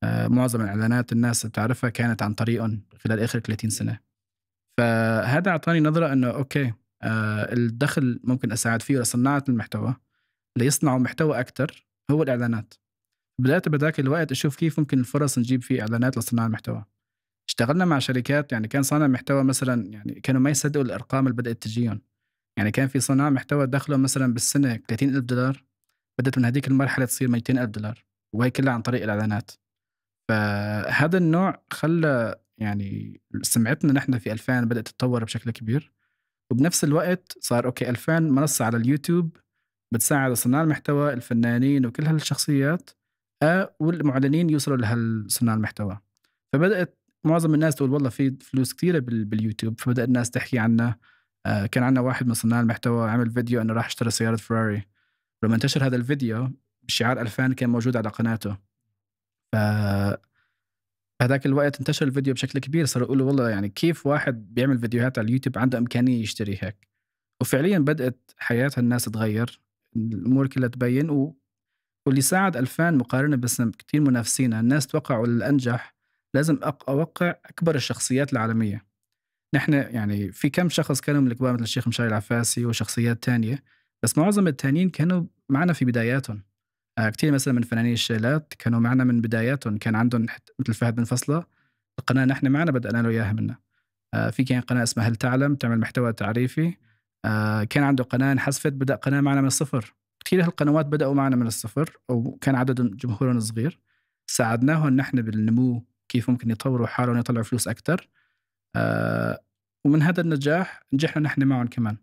معظم الإعلانات الناس بتعرفها كانت عن طريقهم خلال آخر 30 سنة. فهذا أعطاني نظرة إنه أوكي الدخل ممكن أساعد فيه لصناعه المحتوى ليصنعوا محتوى أكثر هو الإعلانات. بدأت بذاك الوقت أشوف كيف ممكن الفرص نجيب فيه إعلانات لصناع المحتوى. اشتغلنا مع شركات يعني كان صانع محتوى مثلا يعني كانوا ما يصدقوا الأرقام اللي بدأت تجيهم. يعني كان في صناع محتوى دخله مثلا بالسنة 30 ألف دولار بدأت من هذيك المرحلة تصير 200 ألف دولار وهي كلها عن طريق الإعلانات. فهذا النوع خلى يعني سمعتنا نحن في 2000 بدأت تتطور بشكل كبير. وبنفس الوقت صار okay ألفان منصة على اليوتيوب بتساعد صناع المحتوى الفنانين وكل هالشخصيات آه، والمعلنين يوصلوا لهالصناع المحتوى. فبدأت معظم الناس تقول والله في فلوس كثيره بال- باليوتيوب. فبدا الناس تحكي عنه آه، كان عندنا واحد من صناع المحتوى عمل فيديو إنه راح اشترى سيارة فراري. لما انتشر هذا الفيديو بشعار 2000 كان موجود على قناته. ف هذاك الوقت انتشر الفيديو بشكل كبير صاروا يقولوا والله يعني كيف واحد بيعمل فيديوهات على اليوتيوب عنده إمكانية يشتري هيك. وفعليا بدأت حياه الناس تتغير الأمور كلها تبين و... واللي ساعد 2000 مقارنة بس كثير منافسين الناس توقعوا الأنجح لازم أوقع أكبر الشخصيات العالمية. نحن يعني في كم شخص كانوا من الكبار؟ مثل الشيخ مشاري العفاسي وشخصيات تانية بس معظم التانيين كانوا معنا في بداياتهم. كثير مثلا من فنانين الشيلات كانوا معنا من بداياتهم. كان عندهم مثل فهد بن فصلة القناة نحن معنا بدأنا له إياها منها. آه في كان قناة اسمها هل تعلم تعمل محتوى تعريفي. آه كان عنده قناة انحذفت بدأ قناة معنا من الصفر. كثير هالقنوات بدأوا معنا من الصفر وكان عدد جمهورهم صغير. ساعدناهم نحن بالنمو كيف ممكن يطوروا حالهم يطلعوا فلوس أكثر آه ومن هذا النجاح نجحنا نحن معهم كمان.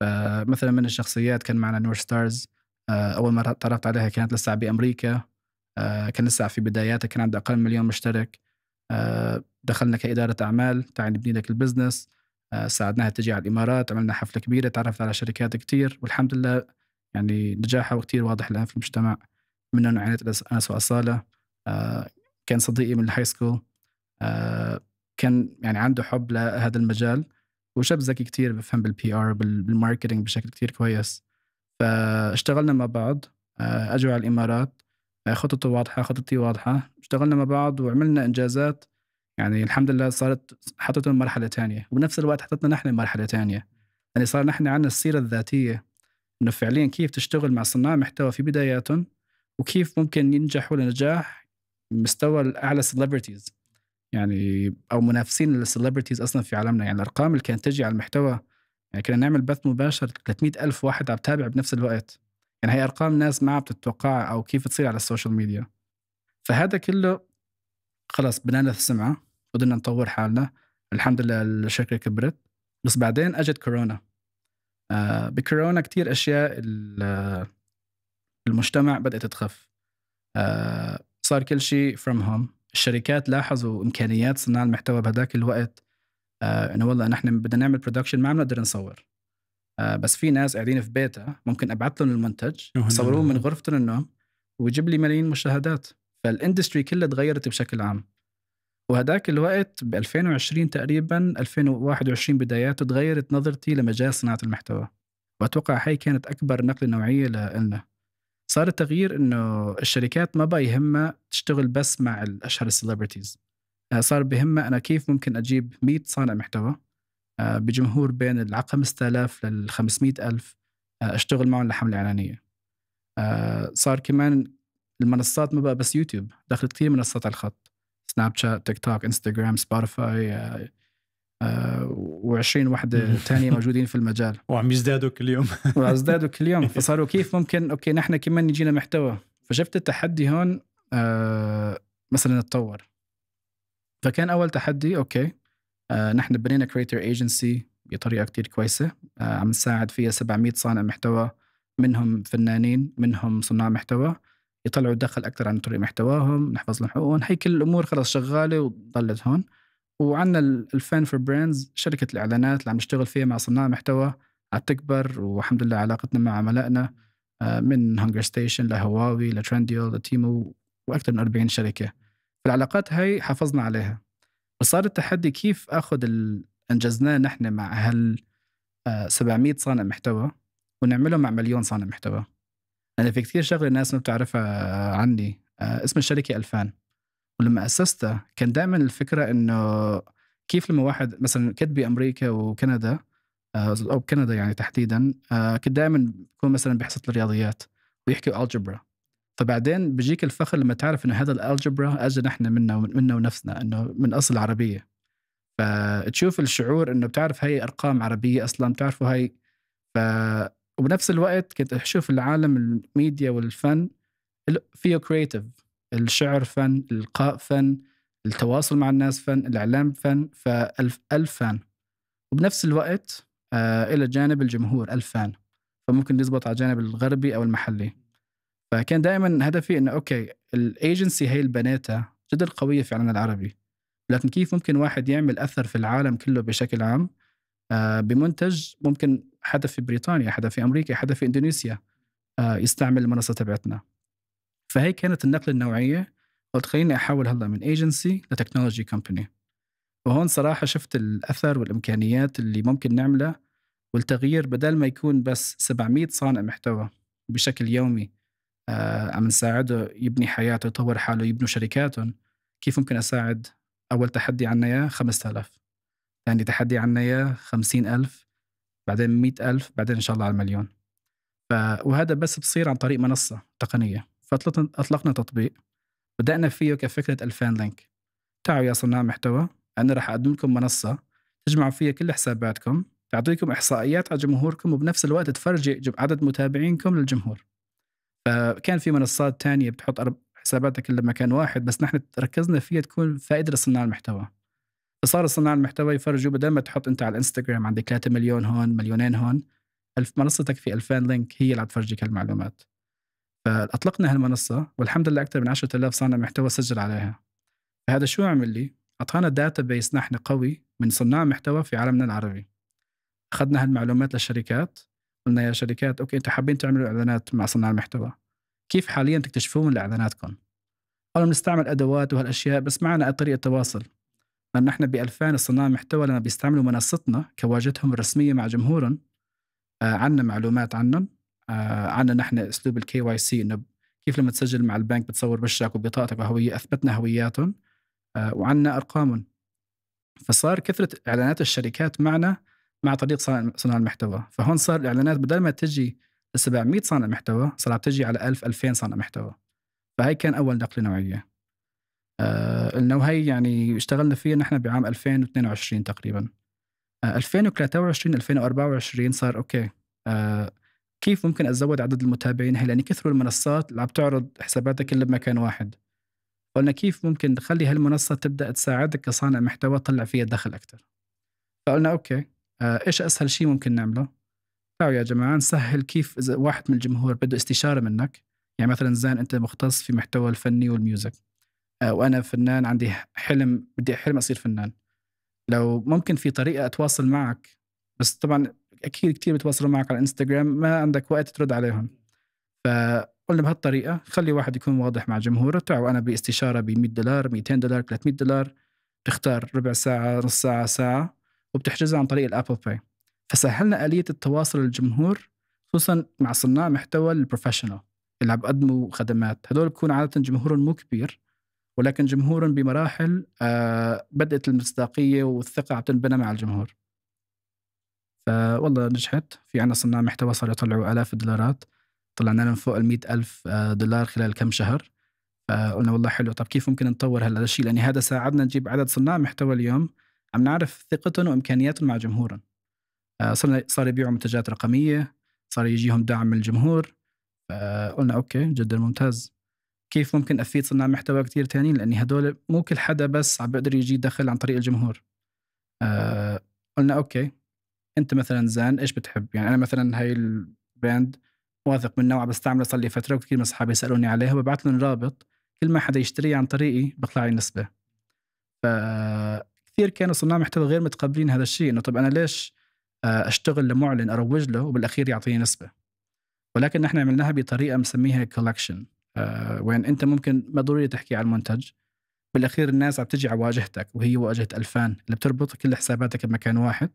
فمثلا من الشخصيات كان معنا نور ستارز آه أول مرة تعرفت عليها كانت لسه بأمريكا. آه، كان لسه في بداياته كان عنده أقل من مليون مشترك. آه، دخلنا كإدارة أعمال تعال نبني لك البزنس. آه، ساعدناها تجي على الإمارات عملنا حفلة كبيرة تعرفت على شركات كتير والحمد لله يعني نجاحه كتير واضح الآن في المجتمع. منهم عينة أنس وأصالة. كان صديقي من ال high school كان يعني عنده حب لهذا المجال وشاب ذكي كتير بفهم بال PR بال marketing بشكل كتير كويس. فاشتغلنا مع بعض أجوا على الإمارات خطته واضحة خطتي واضحة. اشتغلنا مع بعض وعملنا إنجازات يعني الحمد لله صارت حطتنا مرحلة ثانية وبنفس الوقت حطتنا نحن مرحلة ثانية يعني صار نحن عندنا السيرة الذاتية إنه فعليا كيف تشتغل مع صناع محتوى في بداياتهم وكيف ممكن ينجحوا لنجاح مستوى الأعلى celebrities يعني أو منافسين لل celebrities أصلا في عالمنا. يعني الأرقام اللي كانت تجي على المحتوى يعني كنا نعمل بث مباشر 300 ألف واحد عم تابع بنفس الوقت. يعني هي أرقام ناس ما عم تتوقعها أو كيف تصير على ال social media. فهذا كله خلص بنينا السمعه قدرنا نطور حالنا. الحمد لله الشركة كبرت. بس بعدين أجت كورونا. آه بكورونا كتير أشياء المجتمع بدأت تخف. آه صار كل شيء from home الشركات لاحظوا إمكانيات صناع المحتوى بهذاك الوقت. آه إنه والله نحن بدنا نعمل production ما عم نقدر نصور. آه بس في ناس قاعدين في بيتها ممكن أبعث لهم المنتج يصوروه من غرفه النوم ويجيب لي ملايين مشاهدات. فال industry كلها تغيرت بشكل عام. وهداك الوقت ب 2020 تقريبا 2021 بداياته تغيرت نظرتي لمجال صناعة المحتوى. وأتوقع هي كانت أكبر نقلة نوعية لنا. صار التغيير إنه الشركات ما بقى يهمها تشتغل بس مع الأشهر ال celebrities صار بهمها أنا كيف ممكن أجيب 100 صانع محتوى آه، بجمهور بين ال 5000 لل 500000 أشتغل معهم لحملة إعلانية. آه، صار كمان المنصات ما بقى بس يوتيوب دخلت كثير منصات على الخط سناب شات تيك توك إنستغرام سبوتيفاي و20 وحدة ثانية موجودين في المجال. وعم يزدادوا كل يوم. وعم يزدادوا كل يوم. فصاروا كيف ممكن okay نحن كمان يجينا محتوى. فشفت التحدي هون آه مثلا نتطور فكان أول تحدي okay. آه نحن بنينا creator agency بطريقة كتير كويسة. آه عم نساعد فيها 700 صانع محتوى منهم فنانين منهم صناع محتوى. يطلعوا دخل أكثر عن طريق محتواهم نحفظ لهم حقوقهم هي كل الأمور خلص شغالة وضلت هون. وعندنا Alfan for Brands شركة الإعلانات اللي عم نشتغل فيها مع صناع محتوى. عم تكبر والحمد لله علاقتنا مع عملائنا. آه، من هانجر ستيشن لهواوي لترنديول لتيمو وأكثر من 40 شركة. العلاقات هاي حافظنا عليها. بس صار التحدي كيف آخذ أنجزناه نحن مع هال 700 آه، صانع محتوى ونعمله مع مليون صانع محتوى. أنا في كثير شغلة الناس ما بتعرفها عني آه، اسم الشركة ألفان. ولما أسستها كان دائما الفكرة إنه كيف لما واحد مثلا كنت بأمريكا وكندا آه، أو كندا يعني تحديدا كنت دائما بكون مثلا بحصه الرياضيات ويحكي ألجبرا. فبعدين بيجيك الفخر لما تعرف إنه هذا الالجبرا اجى نحن منا منا ونفسنا إنه من أصل عربيه فتشوف الشعور إنه بتعرف هي أرقام عربية أصلا بتعرفوا هي ف وبنفس الوقت كنت أشوف العالم الميديا والفن فيه كريتيف الشعر فن الإلقاء فن التواصل مع الناس فن الإعلام فن فألف ألف فان وبنفس الوقت آه إلى جانب الجمهور ألف فان فممكن يزبط على الجانب الغربي أو المحلي. فكان دائما هدفي إنه أوكي الايجنسي هي البناتة جدا قوية في العالم العربي. لكن كيف ممكن واحد يعمل أثر في العالم كله بشكل عام؟ آه بمنتج ممكن حدا في بريطانيا حدا في أمريكا حدا في إندونيسيا آه يستعمل المنصة تبعتنا. فهي كانت النقلة النوعية. قلت خليني أحول هلا من agency ل technology company وهون صراحة شفت الأثر والإمكانيات اللي ممكن نعملها. والتغيير بدل ما يكون بس 700 صانع محتوى بشكل يومي عم نساعده يبني حياته يطور حاله يبنوا شركاتهم كيف ممكن أساعد؟ أول تحدي عنا إياه 5000 ثاني تحدي عنا إياه 50000 بعدين 100000 بعدين إن شاء الله على المليون. ف... وهذا بس بصير عن طريق منصة تقنية. فأطلقنا تطبيق. بدأنا فيه كفكرة الفان لينك. تعالوا يا صناع محتوى أنا راح أقدم لكم منصة تجمعوا فيها كل حساباتكم تعطيكم إحصائيات على جمهوركم وبنفس الوقت تفرجي عدد متابعينكم للجمهور. فكان في منصات تانية بتحط حساباتك كل مكان واحد بس نحن ركزنا فيها تكون فائدة لصناع المحتوى. فصار صناع المحتوى يفرجوا بدل ما تحط أنت على الإنستغرام عندك 3 مليون هون مليونين هون الف منصتك في 2000 link هي اللي تفرجيك هالمعلومات. فأطلقنا هالمنصة والحمد لله أكثر من 10000 صانع محتوى سجل عليها. فهذا شو عمل لي؟ أعطانا database نحن قوي من صناع محتوى في عالمنا العربي. أخذنا هالمعلومات للشركات قلنا يا شركات okay أنتم حابين تعملوا إعلانات مع صناع المحتوى. كيف حاليا تكتشفون لاعلاناتكم؟ قالوا بنستعمل أدوات وهالأشياء بس معنا طريقه تواصل لأن إحنا ب 2000 صناع محتوى لما بيستعملوا منصتنا كواجهتهم الرسمية مع جمهورهم آه عنا معلومات عنهم آه عنا نحن أسلوب ال KYC إنه كيف لما تسجل مع البنك بتصور وشك وبطاقتك وهوية أثبتنا هوياتهم آه وعنا أرقامهم. فصار كثرة إعلانات الشركات معنا مع طريق صناع المحتوى. فهون صار الإعلانات بدل ما تجي ل 700 صانع محتوى صار تجي على 1000 2000 صانع محتوى. فهي كان أول نقلة نوعية. آه النوعيه يعني اشتغلنا فيها نحن بعام 2022 تقريبا. آه 2023 2024 صار أوكي. آه كيف ممكن ازود عدد المتابعين؟ هي لأن كثروا المنصات اللي عم تعرض حساباتك كلها بمكان واحد. قلنا كيف ممكن نخلي هالمنصة تبدأ تساعدك كصانع محتوى تطلع فيها دخل أكثر فقلنا okay. إيش أسهل شيء ممكن نعمله؟ تعالوا يا جماعة نسهل كيف إذا واحد من الجمهور بده استشارة منك. يعني مثلا زين أنت مختص في محتوى الفني وال music. آه وأنا فنان عندي حلم بدي حلم أصير فنان. لو ممكن في طريقة أتواصل معك بس طبعا أكيد كثير بيتواصلوا معك على الانستغرام ما عندك وقت ترد عليهم. فقلنا بهالطريقة خلي واحد يكون واضح مع جمهوره. تعالوا أنا باستشارة ب 100 دولار 200 دولار 300 دولار. تختار ربع ساعة نص ساعة ساعة. وبتحجزها عن طريق ال Apple Pay فسهلنا آلية التواصل للجمهور خصوصا مع صناع محتوى ال professional اللي عم بقدموا خدمات. هدول بكون عادة جمهورهم مو كبير ولكن جمهورهم بمراحل آه بدأت المصداقية والثقة عم تنبنى مع الجمهور. فوالله نجحت. في عنا صناع محتوى صاروا يطلعوا آلاف الدولارات. طلعنا لهم فوق ال ألف آه، دولار خلال كم شهر. فقلنا والله حلو. طب كيف ممكن نطور هذا الشيء لأن هذا ساعدنا نجيب عدد صناع محتوى اليوم. عم نعرف ثقتهم وإمكانياتهم مع جمهورهم. آه، صرنا صار يبيعوا منتجات رقمية صار يجيهم دعم من الجمهور. فقلنا okay جدا ممتاز. كيف ممكن أفيد صناع محتوى كتير تانيين لأني هدول مو كل حدا بس عم بيقدر يجي دخل عن طريق الجمهور. آه قلنا okay أنت مثلا زان إيش بتحب؟ يعني أنا مثلا هاي ال brand واثق منه وعم بستعمله صار لي فترة وكثير من اصحابي يسألوني عليها وببعث لهم رابط. كل ما حدا يشتري عن طريقي بيطلع لي نسبة. فكثير كانوا صناع محتوى غير متقبلين هذا الشيء إنه طب أنا ليش آه، أشتغل لمعلن أروج له وبالأخير يعطيني نسبة؟ ولكن نحن عملناها بطريقة مسميها كولكشن آه، وين أنت ممكن ما ضروري تحكي على المنتج. بالأخير الناس عم تجي على واجهتك وهي واجهة ألفان اللي بتربط كل حساباتك بمكان واحد.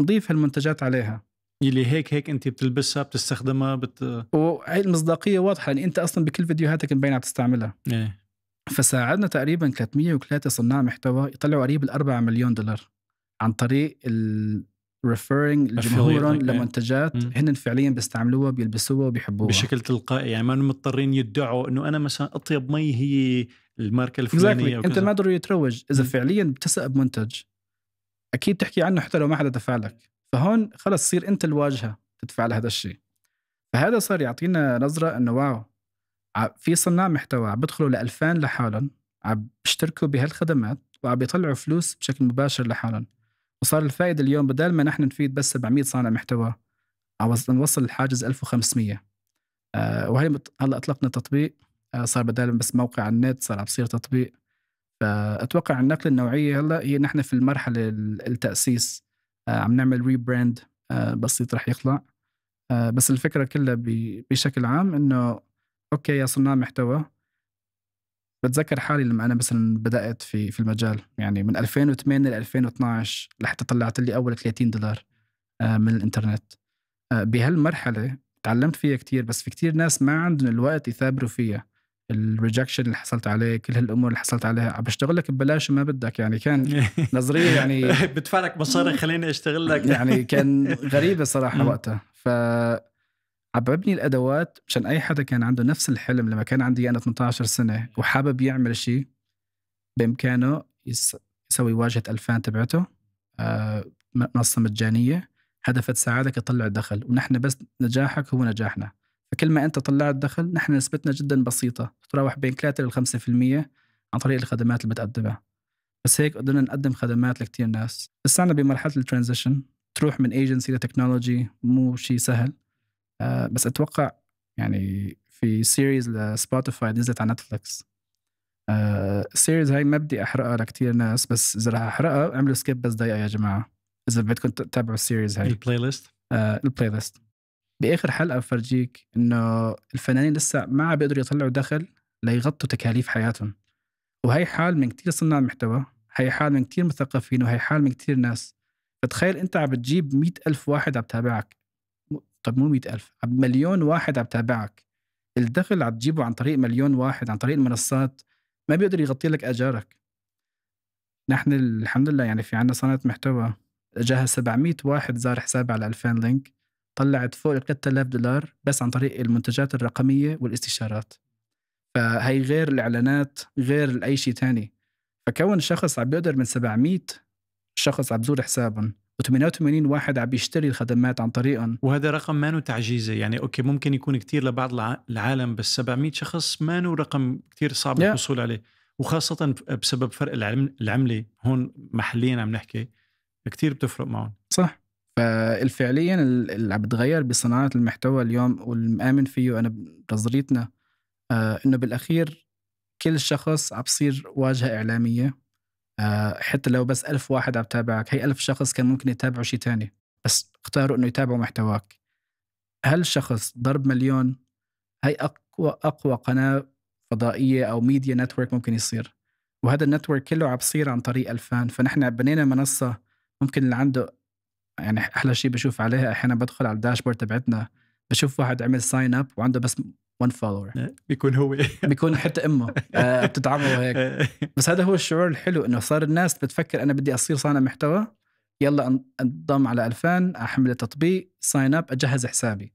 نضيف هالمنتجات عليها. اللي هيك هيك أنت بتلبسها بتستخدمها بت وهي المصداقية واضحة يعني أنت أصلا بكل فيديوهاتك مبين عم تستعملها. إيه. فساعدنا تقريبا 303 صناع محتوى يطلعوا قريب ال 4 مليون دولار عن طريق ال referring لجمهورهم لمنتجات هن فعليا بيستعملوها بيلبسوها وبيحبوها. بشكل تلقائي يعني ما مضطرين يدعوا إنه أنا مثلا أطيب مي هي الماركة الفلانية exactly. أنت ما ضروري تروج إذا م. فعليا بتسق بمنتج أكيد تحكي عنه حتى لو ما حدا دفع لك. فهون خلص صير أنت الواجهة تدفع لهذا الشيء. فهذا صار يعطينا نظرة إنه واو في صناع محتوى عم بيدخلوا ل 2000 لحالهم عم بيشتركوا بهالخدمات وعم بيطلعوا فلوس بشكل مباشر لحالهم. وصار الفائدة اليوم بدل ما نحن نفيد بس 700 صانع محتوى نوصل الحاجز 1500 آه وهي هلأ أطلقنا تطبيق آه صار بدل بس موقع على النت صار عم بصير تطبيق. فأتوقع النقله النوعية هلأ هي نحن في المرحلة التأسيس. آه عم نعمل rebrand آه بسيط رح يطلع آه بس الفكرة كلها بشكل عام إنه okay يا صناع محتوى. بتذكر حالي لما أنا مثلا بدأت في في المجال يعني من 2008 ل 2012 لحتى طلعت لي أول 30 دولار آه، من الإنترنت. آه، بهالمرحلة تعلمت فيها كتير بس في كتير ناس ما عندهم الوقت يثابروا فيها. الريجكشن اللي حصلت عليه كل هالأمور اللي حصلت عليها. عم بشتغل لك ببلاش وما بدك يعني كان نظرية يعني بدفع لك مصاري خليني أشتغل لك. يعني كان غريبة صراحة وقتها. ف عم ببني الأدوات مشان أي حدا كان عنده نفس الحلم لما كان عندي أنا 18 سنة وحابب يعمل شيء بإمكانه يسوي واجهة الفان تبعته آه، منصة مجانية هدفها تساعدك تطلع دخل ونحن بس نجاحك هو نجاحنا. فكل ما أنت طلعت دخل نحن نسبتنا جدا بسيطة تتراوح بين 3 ل 5% عن طريق الخدمات اللي بتقدمها. بس هيك قدرنا نقدم خدمات لكتير ناس. لسانا بمرحلة ال transition تروح من agency ل technology مو شيء سهل. بس أتوقع يعني في series لسبوتيفاي نزلت على نتفلكس آه ال series هاي ما بدي أحرقها لكتير ناس بس إذا رح أحرقها اعملوا skip بس دقيقه يا جماعة. إذا بدكم تتابعوا ال series هاي. ال playlist آه ال playlist بآخر حلقة بفرجيك إنه الفنانين لسه ما عم بيقدروا يطلعوا دخل ليغطوا تكاليف حياتهم. وهي حال من كتير صناع محتوى هي حال من كتير مثقفين وهي حال من كتير ناس. فتخيل أنت عم بتجيب مئة ألف واحد عم تابعك طب مو مئة ألف عم مليون واحد عم تابعك. الدخل عم تجيبه عن طريق مليون واحد عن طريق المنصات ما بيقدر يغطي لك أجارك. نحن الحمد لله يعني في عنا صناعه محتوى جاها 700 واحد زار حسابي على 2000 لينك طلعت فوق ال 3000 دولار بس عن طريق المنتجات الرقمية والإستشارات. فهي غير الإعلانات غير أي شيء تاني. فكون شخص عم بيقدر من 700 شخص عم بزور حسابهم. و88 واحد عم بيشتري الخدمات عن طريقهم وهذا رقم ما تعجيزة. يعني أوكي ممكن يكون كتير لبعض العالم بس 700 شخص ما رقم كتير صعب yeah. الوصول عليه. وخاصة بسبب فرق العملة. هون محليا عم نحكي كتير بتفرق معهم. صح. فالفعليا اللي عم بتغير بصناعة المحتوى اليوم والمآمن فيه أنا بنظريتنا آه إنه بالأخير كل شخص عم بصير واجهة إعلامية. حتى لو بس ألف واحد عم تابعك هي ألف شخص كان ممكن يتابعوا شيء تاني بس اختاروا إنه يتابعوا محتواك. هل شخص ضرب مليون هي أقوى أقوى قناة فضائية أو media network ممكن يصير. وهذا ال network كله عم بصير عن طريق ألفان. فنحن بنينا منصة ممكن اللي عنده يعني أحلى شيء بشوف عليها أحيانا بدخل على ال dashboard تبعتنا بشوف واحد عمل sign up وعنده بس one follower بيكون هو. بيكون حتى أمه. آه بتدعمه هيك. بس هذا هو الشعور الحلو إنه صار الناس بتفكر أنا بدي أصير صانع محتوى يلا أنضم على 2000 احمل التطبيق sign up أجهز حسابي.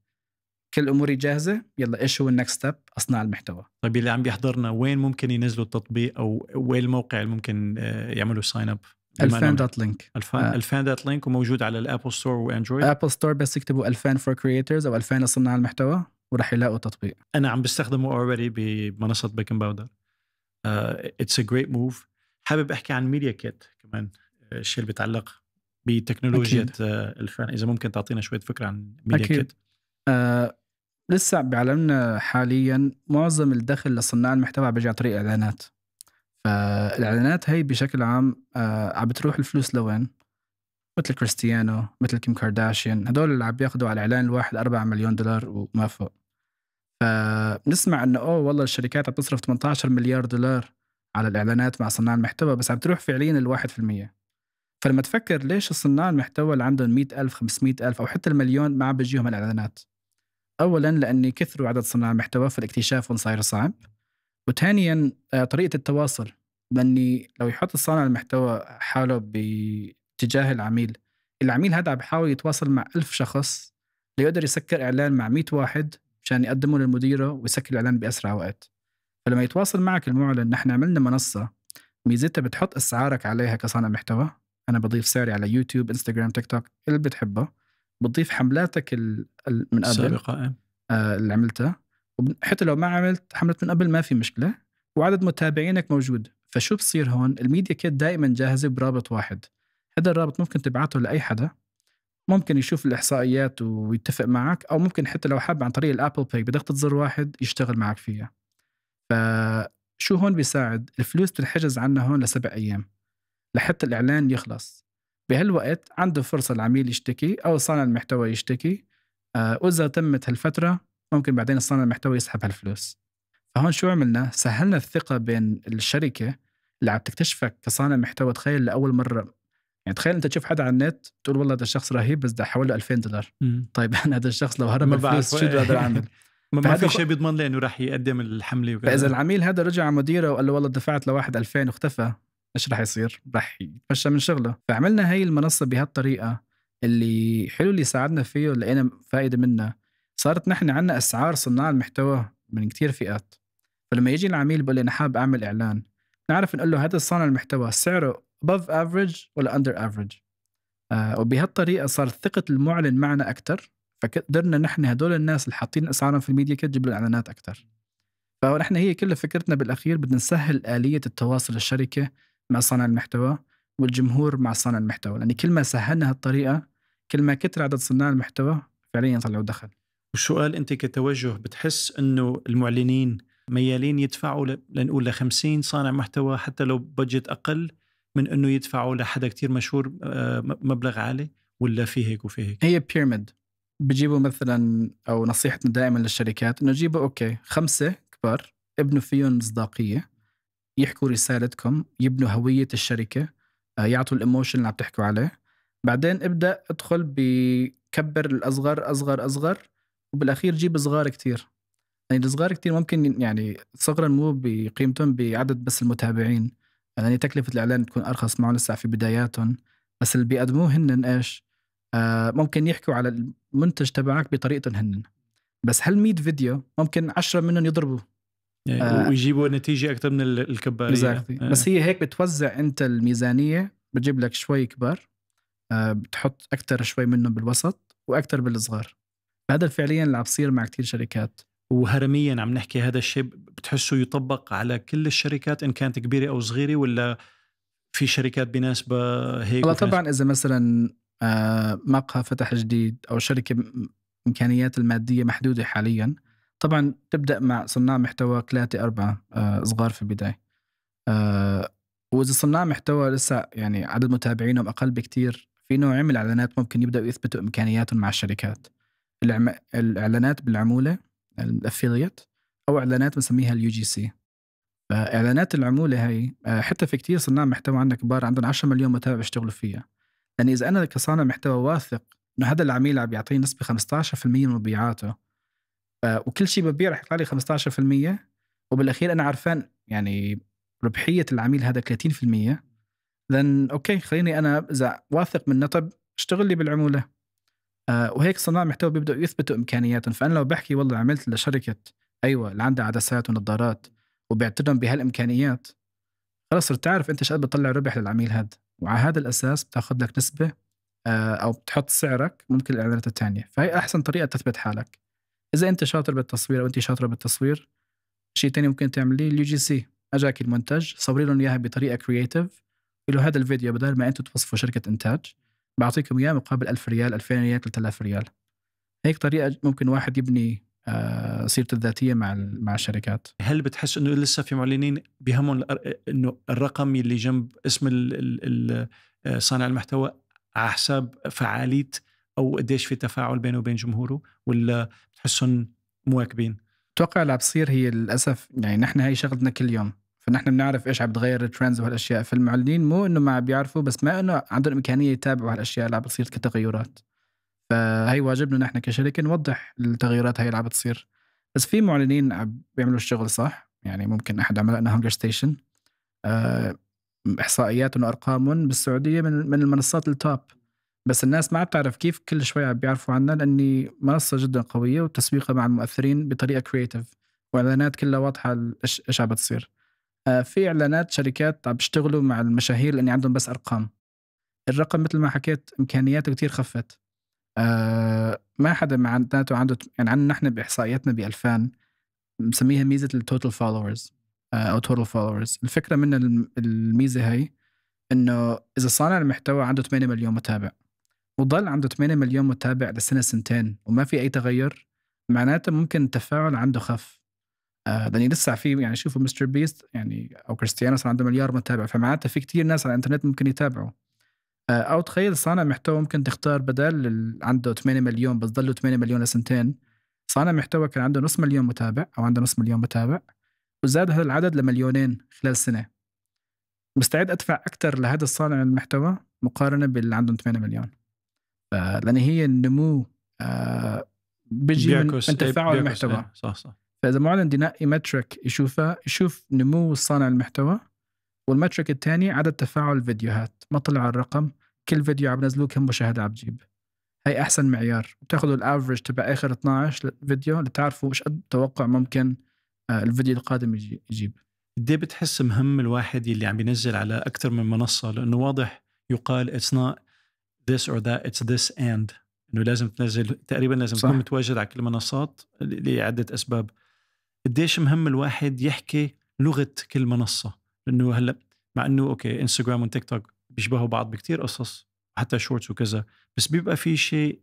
كل أموري جاهزة يلا إيش هو ال next step اصنع المحتوى. طيب اللي عم بيحضرنا وين ممكن ينزلوا التطبيق؟ أو وين الموقع اللي ممكن آه، يعملوا sign up 2000 dot link 2000 dot link وموجود على ال Apple Store و Android؟ Apple Store بس يكتبوا 2000 for creators أو 2000 لصناع المحتوى. وراح يلاقوا تطبيق. أنا عم بستخدمه already بمنصة baking powder it's a great move حابب أحكي عن media kit كمان آه، الشيء اللي بيتعلق بتكنولوجيا ألفان. إذا ممكن تعطينا شوية فكرة عن ميديا أكيد. kit آه لسه بعالمنا حاليا معظم الدخل لصناع المحتوى بيجي عن طريق إعلانات. فالإعلانات هي بشكل عام آه عم بتروح الفلوس لوين؟ مثل كريستيانو مثل كيم كارداشيان. هدول اللي عم بياخذوا على الإعلان الواحد 4 مليون دولار وما فوق. فبنسمع إنه oh والله الشركات عم تصرف 18 مليار دولار على الإعلانات مع صناع المحتوى بس عم تروح فعليا في المية. فلما تفكر ليش صناع المحتوى اللي عندهم 100 ألف 500 ألف أو حتى المليون ما عم بيجيهم الإعلانات؟ أولا لأن كثروا عدد صناع المحتوى فالاكتشاف صاير صعب. وثانيا آه، طريقة التواصل. لأني لو يحط الصانع المحتوى حاله باتجاه العميل العميل هذا عم بحاول يتواصل مع ألف شخص ليقدر يسكر إعلان مع 100 واحد مشان يقدمه للمديرة ويسكر الإعلان بأسرع وقت. فلما يتواصل معك المعلن نحن عملنا منصة ميزتها بتحط إسعارك عليها كصانع محتوى. أنا بضيف سعري على يوتيوب انستغرام تيك توك اللي بتحبه. بتضيف حملاتك من قبل. السابقة آه اللي عملتها. حتى لو ما عملت حملت من قبل ما في مشكلة. وعدد متابعينك موجود. فشو بصير هون؟ ال media kit دائما جاهزة برابط واحد. هذا الرابط ممكن تبعته لأي حدا. ممكن يشوف الإحصائيات ويتفق معك أو ممكن حتى لو حاب عن طريق الأبل باي بضغطه زر واحد يشتغل معك فيها. فشو هون بيساعد؟ الفلوس تنحجز عنا هون لسبع أيام لحتى الإعلان يخلص. بهالوقت عنده فرصة العميل يشتكي أو صانع المحتوى يشتكي. آه، وإذا تمت هالفترة ممكن بعدين صانع المحتوى يسحب هالفلوس. فهون شو عملنا؟ سهلنا الثقة بين الشركة اللي عم تكتشفك كصانع محتوى. تخيل لأول مرة يعني تخيل أنت تشوف حدا على النت تقول والله هذا الشخص رهيب بس بدي احول له 2000 دولار. طيب أنا هذا الشخص لو هرب الفلوس شو بقدر اعمل؟ ما في شيء بيضمن لي إنه راح يقدم الحملة وكذا فإذا العميل هذا رجع على مديره وقال له والله دفعت لواحد 2000 واختفى إيش راح يصير؟ راح يتمشى من شغله فعملنا هي المنصة بهالطريقة اللي حلو اللي ساعدنا فيه ولقينا فائده منها صارت نحن عندنا أسعار صناع المحتوى من كتير فئات فلما يجي العميل بيقول لي أنا حابب أعمل إعلان نعرف نقول له هذا صانع المحتوى سعره above average ولا under average. آه وبهالطريقة صارت ثقه المعلن معنا أكثر فقدرنا نحن هدول الناس اللي حاطين أسعارهم في الميديا كيت تجيب إعلانات أكثر فنحن هي كل فكرتنا بالأخير بدنا نسهل آلية التواصل الشركة مع صانع المحتوى والجمهور مع صانع المحتوى لأن كل ما سهلنا هالطريقة كل ما كثر عدد صناع المحتوى فعليا طلعوا دخل. والسؤال أنت كتوجه بتحس إنه المعلنين ميالين يدفعوا لنقول ل 50 صانع محتوى حتى لو budget أقل؟ من أنه يدفعوا لحدا كتير مشهور آه، مبلغ عالي ولا في هيك وفي هيك؟ هي pyramid بجيبوا مثلا أو نصيحتنا دائما للشركات إنه جيبوا okay خمسة كبار ابنوا فيهم مصداقيه يحكوا رسالتكم يبنوا هوية الشركة آه، يعطوا ال emotion اللي عم تحكوا عليه. بعدين ابدأ ادخل بكبر الأصغر أصغر أصغر وبالأخير جيب صغار كتير. يعني الصغار كتير ممكن يعني صغرا مو بقيمتهم بعدد بس المتابعين. يعني تكلفة الإعلان تكون أرخص معهم لسه في بداياتهم بس اللي بيقدموه هن إيش؟ آه ممكن يحكوا على المنتج تبعك بطريقتهم هن بس هل 100 فيديو ممكن 10 منهم يضربوا يعني آه. ويجيبوا نتيجة أكثر من ال- الكبارية exactly. آه. بس هي هيك بتوزع أنت الميزانية بتجيب لك شوي كبار آه بتحط أكثر شوي منهم بالوسط وأكثر بالصغار هذا فعليا اللي عم بصير مع كتير شركات وهرميا عم نحكي هذا الشيء بتحسه يطبق على كل الشركات إن كانت كبيرة أو صغيرة ولا في شركات بناسبة هيك والله طبعا إذا مثلا آه، مقهى فتح جديد أو شركة إمكانيات المادية محدودة حاليا طبعا تبدأ مع صناع محتوى ثلاثة أربعة آه، صغار في البداية. آه، وإذا صناع محتوى لسه يعني عدد متابعينهم أقل بكتير في نوعين من الإعلانات ممكن يبداوا يثبتوا إمكانياتهم مع الشركات. الإعلانات بالعمولة ال affiliate أو إعلانات بنسميها ال UGC فإعلانات العمولة هي آه، حتى في كتير صناع محتوى عندنا كبار عندهم 10 مليون متابع بيشتغلوا فيها. لأن إذا أنا كصانع محتوى واثق إنه هذا العميل عم بيعطيني نسبة 15% من مبيعاته وكل شيء ببيع رح يطلع لي 15% وبالأخير أنا عارفان يعني ربحية العميل هذا 30% لأن أوكي خليني أنا إذا واثق منه طب اشتغل لي بالعمولة. وهيك صناع محتوى بيبداوا يثبتوا إمكانياتهم. فأنا لو بحكي والله عملت لشركة أيوه اللي عندها عدسات ونظارات وبعتلهم بهالإمكانيات خلص صرت تعرف أنت إيش قد بتطلع ربح للعميل هذا. وعلى هذا الأساس بتأخذ لك نسبة آه، أو بتحط سعرك ممكن الاعلانات الثانية فهي أحسن طريقة تثبت حالك. إذا أنت شاطر بالتصوير أو أنت شاطرة بالتصوير شيء تاني ممكن تعمليه ال UGC. أجاك المنتج صوري لهم إياها بطريقة creative له هذا الفيديو بدل ما أنتم توصفوا شركة إنتاج. بعطيكم إياه مقابل 1000 ريال 2000 ريال 3000 ريال. هيك طريقة ممكن واحد يبني آه، سيرته الذاتية مع مع الشركات. هل بتحس إنه لسه في معلنين بهمهم إنه الرقم اللي جنب اسم ال صانع المحتوى على حساب فعاليه أو قديش في تفاعل بينه وبين جمهوره ولا بتحسهم مواكبين؟ أتوقع اللي عم بصير هي للأسف يعني نحن هي شغلتنا كل يوم. فنحن بنعرف إيش عم بتغير ال trends وهالأشياء. فالمعلنين مو إنه ما بيعرفوا بس ما إنه عندهم إمكانية يتابعوا هالأشياء اللي عم بتصير كتغيرات. فهي واجبنا نحن كشركة نوضح التغيرات هاي اللي عم بتصير. بس في معلنين عم بيعملوا الشغل صح؟ يعني ممكن أحد عملائنا هانجر ستيشن إحصائياتهم وأرقامهم بالسعودية من من المنصات ال top بس الناس ما عم تعرف كيف كل شوي عم بيعرفوا عنها لاني منصة جدا قوية وتسويقها مع المؤثرين بطريقة creative وإعلانات كلها واضحة إيش عم بتصير. في إعلانات شركات عم بيشتغلوا مع المشاهير لاني عندهم بس أرقام. الرقم مثل ما حكيت إمكانياته كتير خفت. آه، ما حدا معناته عنده يعني عندنا نحن بإحصائياتنا ب 2000 مسميها ميزه ال total followers أو total followers الفكرة من الم- الميزة هي إنه إذا صانع المحتوى عنده 8 مليون متابع وضل عنده 8 مليون متابع لسنة سنتين وما في أي تغير معناته ممكن التفاعل عنده خف. آه لأني لسه في يعني شوفوا مستر بيست يعني أو كريستيانو صار عنده مليار متابع فمعناته في كتير ناس على الإنترنت ممكن يتابعوا. آه أو تخيل صانع محتوى ممكن تختار بدل اللي عنده 8 مليون بس ضله 8 مليون لسنتين. صانع محتوى كان عنده نص مليون متابع أو عنده نص مليون متابع وزاد هذا العدد لمليونين خلال سنة. مستعد أدفع أكثر لهذا الصانع المحتوى مقارنة باللي عندهم 8 مليون. لأن هي النمو آه بيجي من, من بيعكس- تفاعل المحتوى. إيه، صح صح. فإذا معلن دينائي مترك يشوفها يشوف نمو الصانع المحتوى والمترك الثاني عدد تفاعل الفيديوهات ما طلع على الرقم كل فيديو عم نزلوه كم مشاهده عم بتجيب هي أحسن معيار. بتاخذوا ال average تبع آخر 12 فيديو لتعرفوا إيش قد توقع ممكن آه، الفيديو القادم يجي- يجيب. قد إيه بتحس مهم الواحد اللي عم بينزل على أكثر من منصة؟ لأنه واضح يقال it's not this or that it's this and. إنه لازم تنزل تقريبا لازم. تكون متواجد على كل المنصات لعدة أسباب. قديش مهم الواحد يحكي لغة كل منصة؟ لأنه هلأ مع إنه okay انستغرام وتيك توك بيشبهوا بعض بكتير قصص حتى Shorts وكذا بس بيبقى في شيء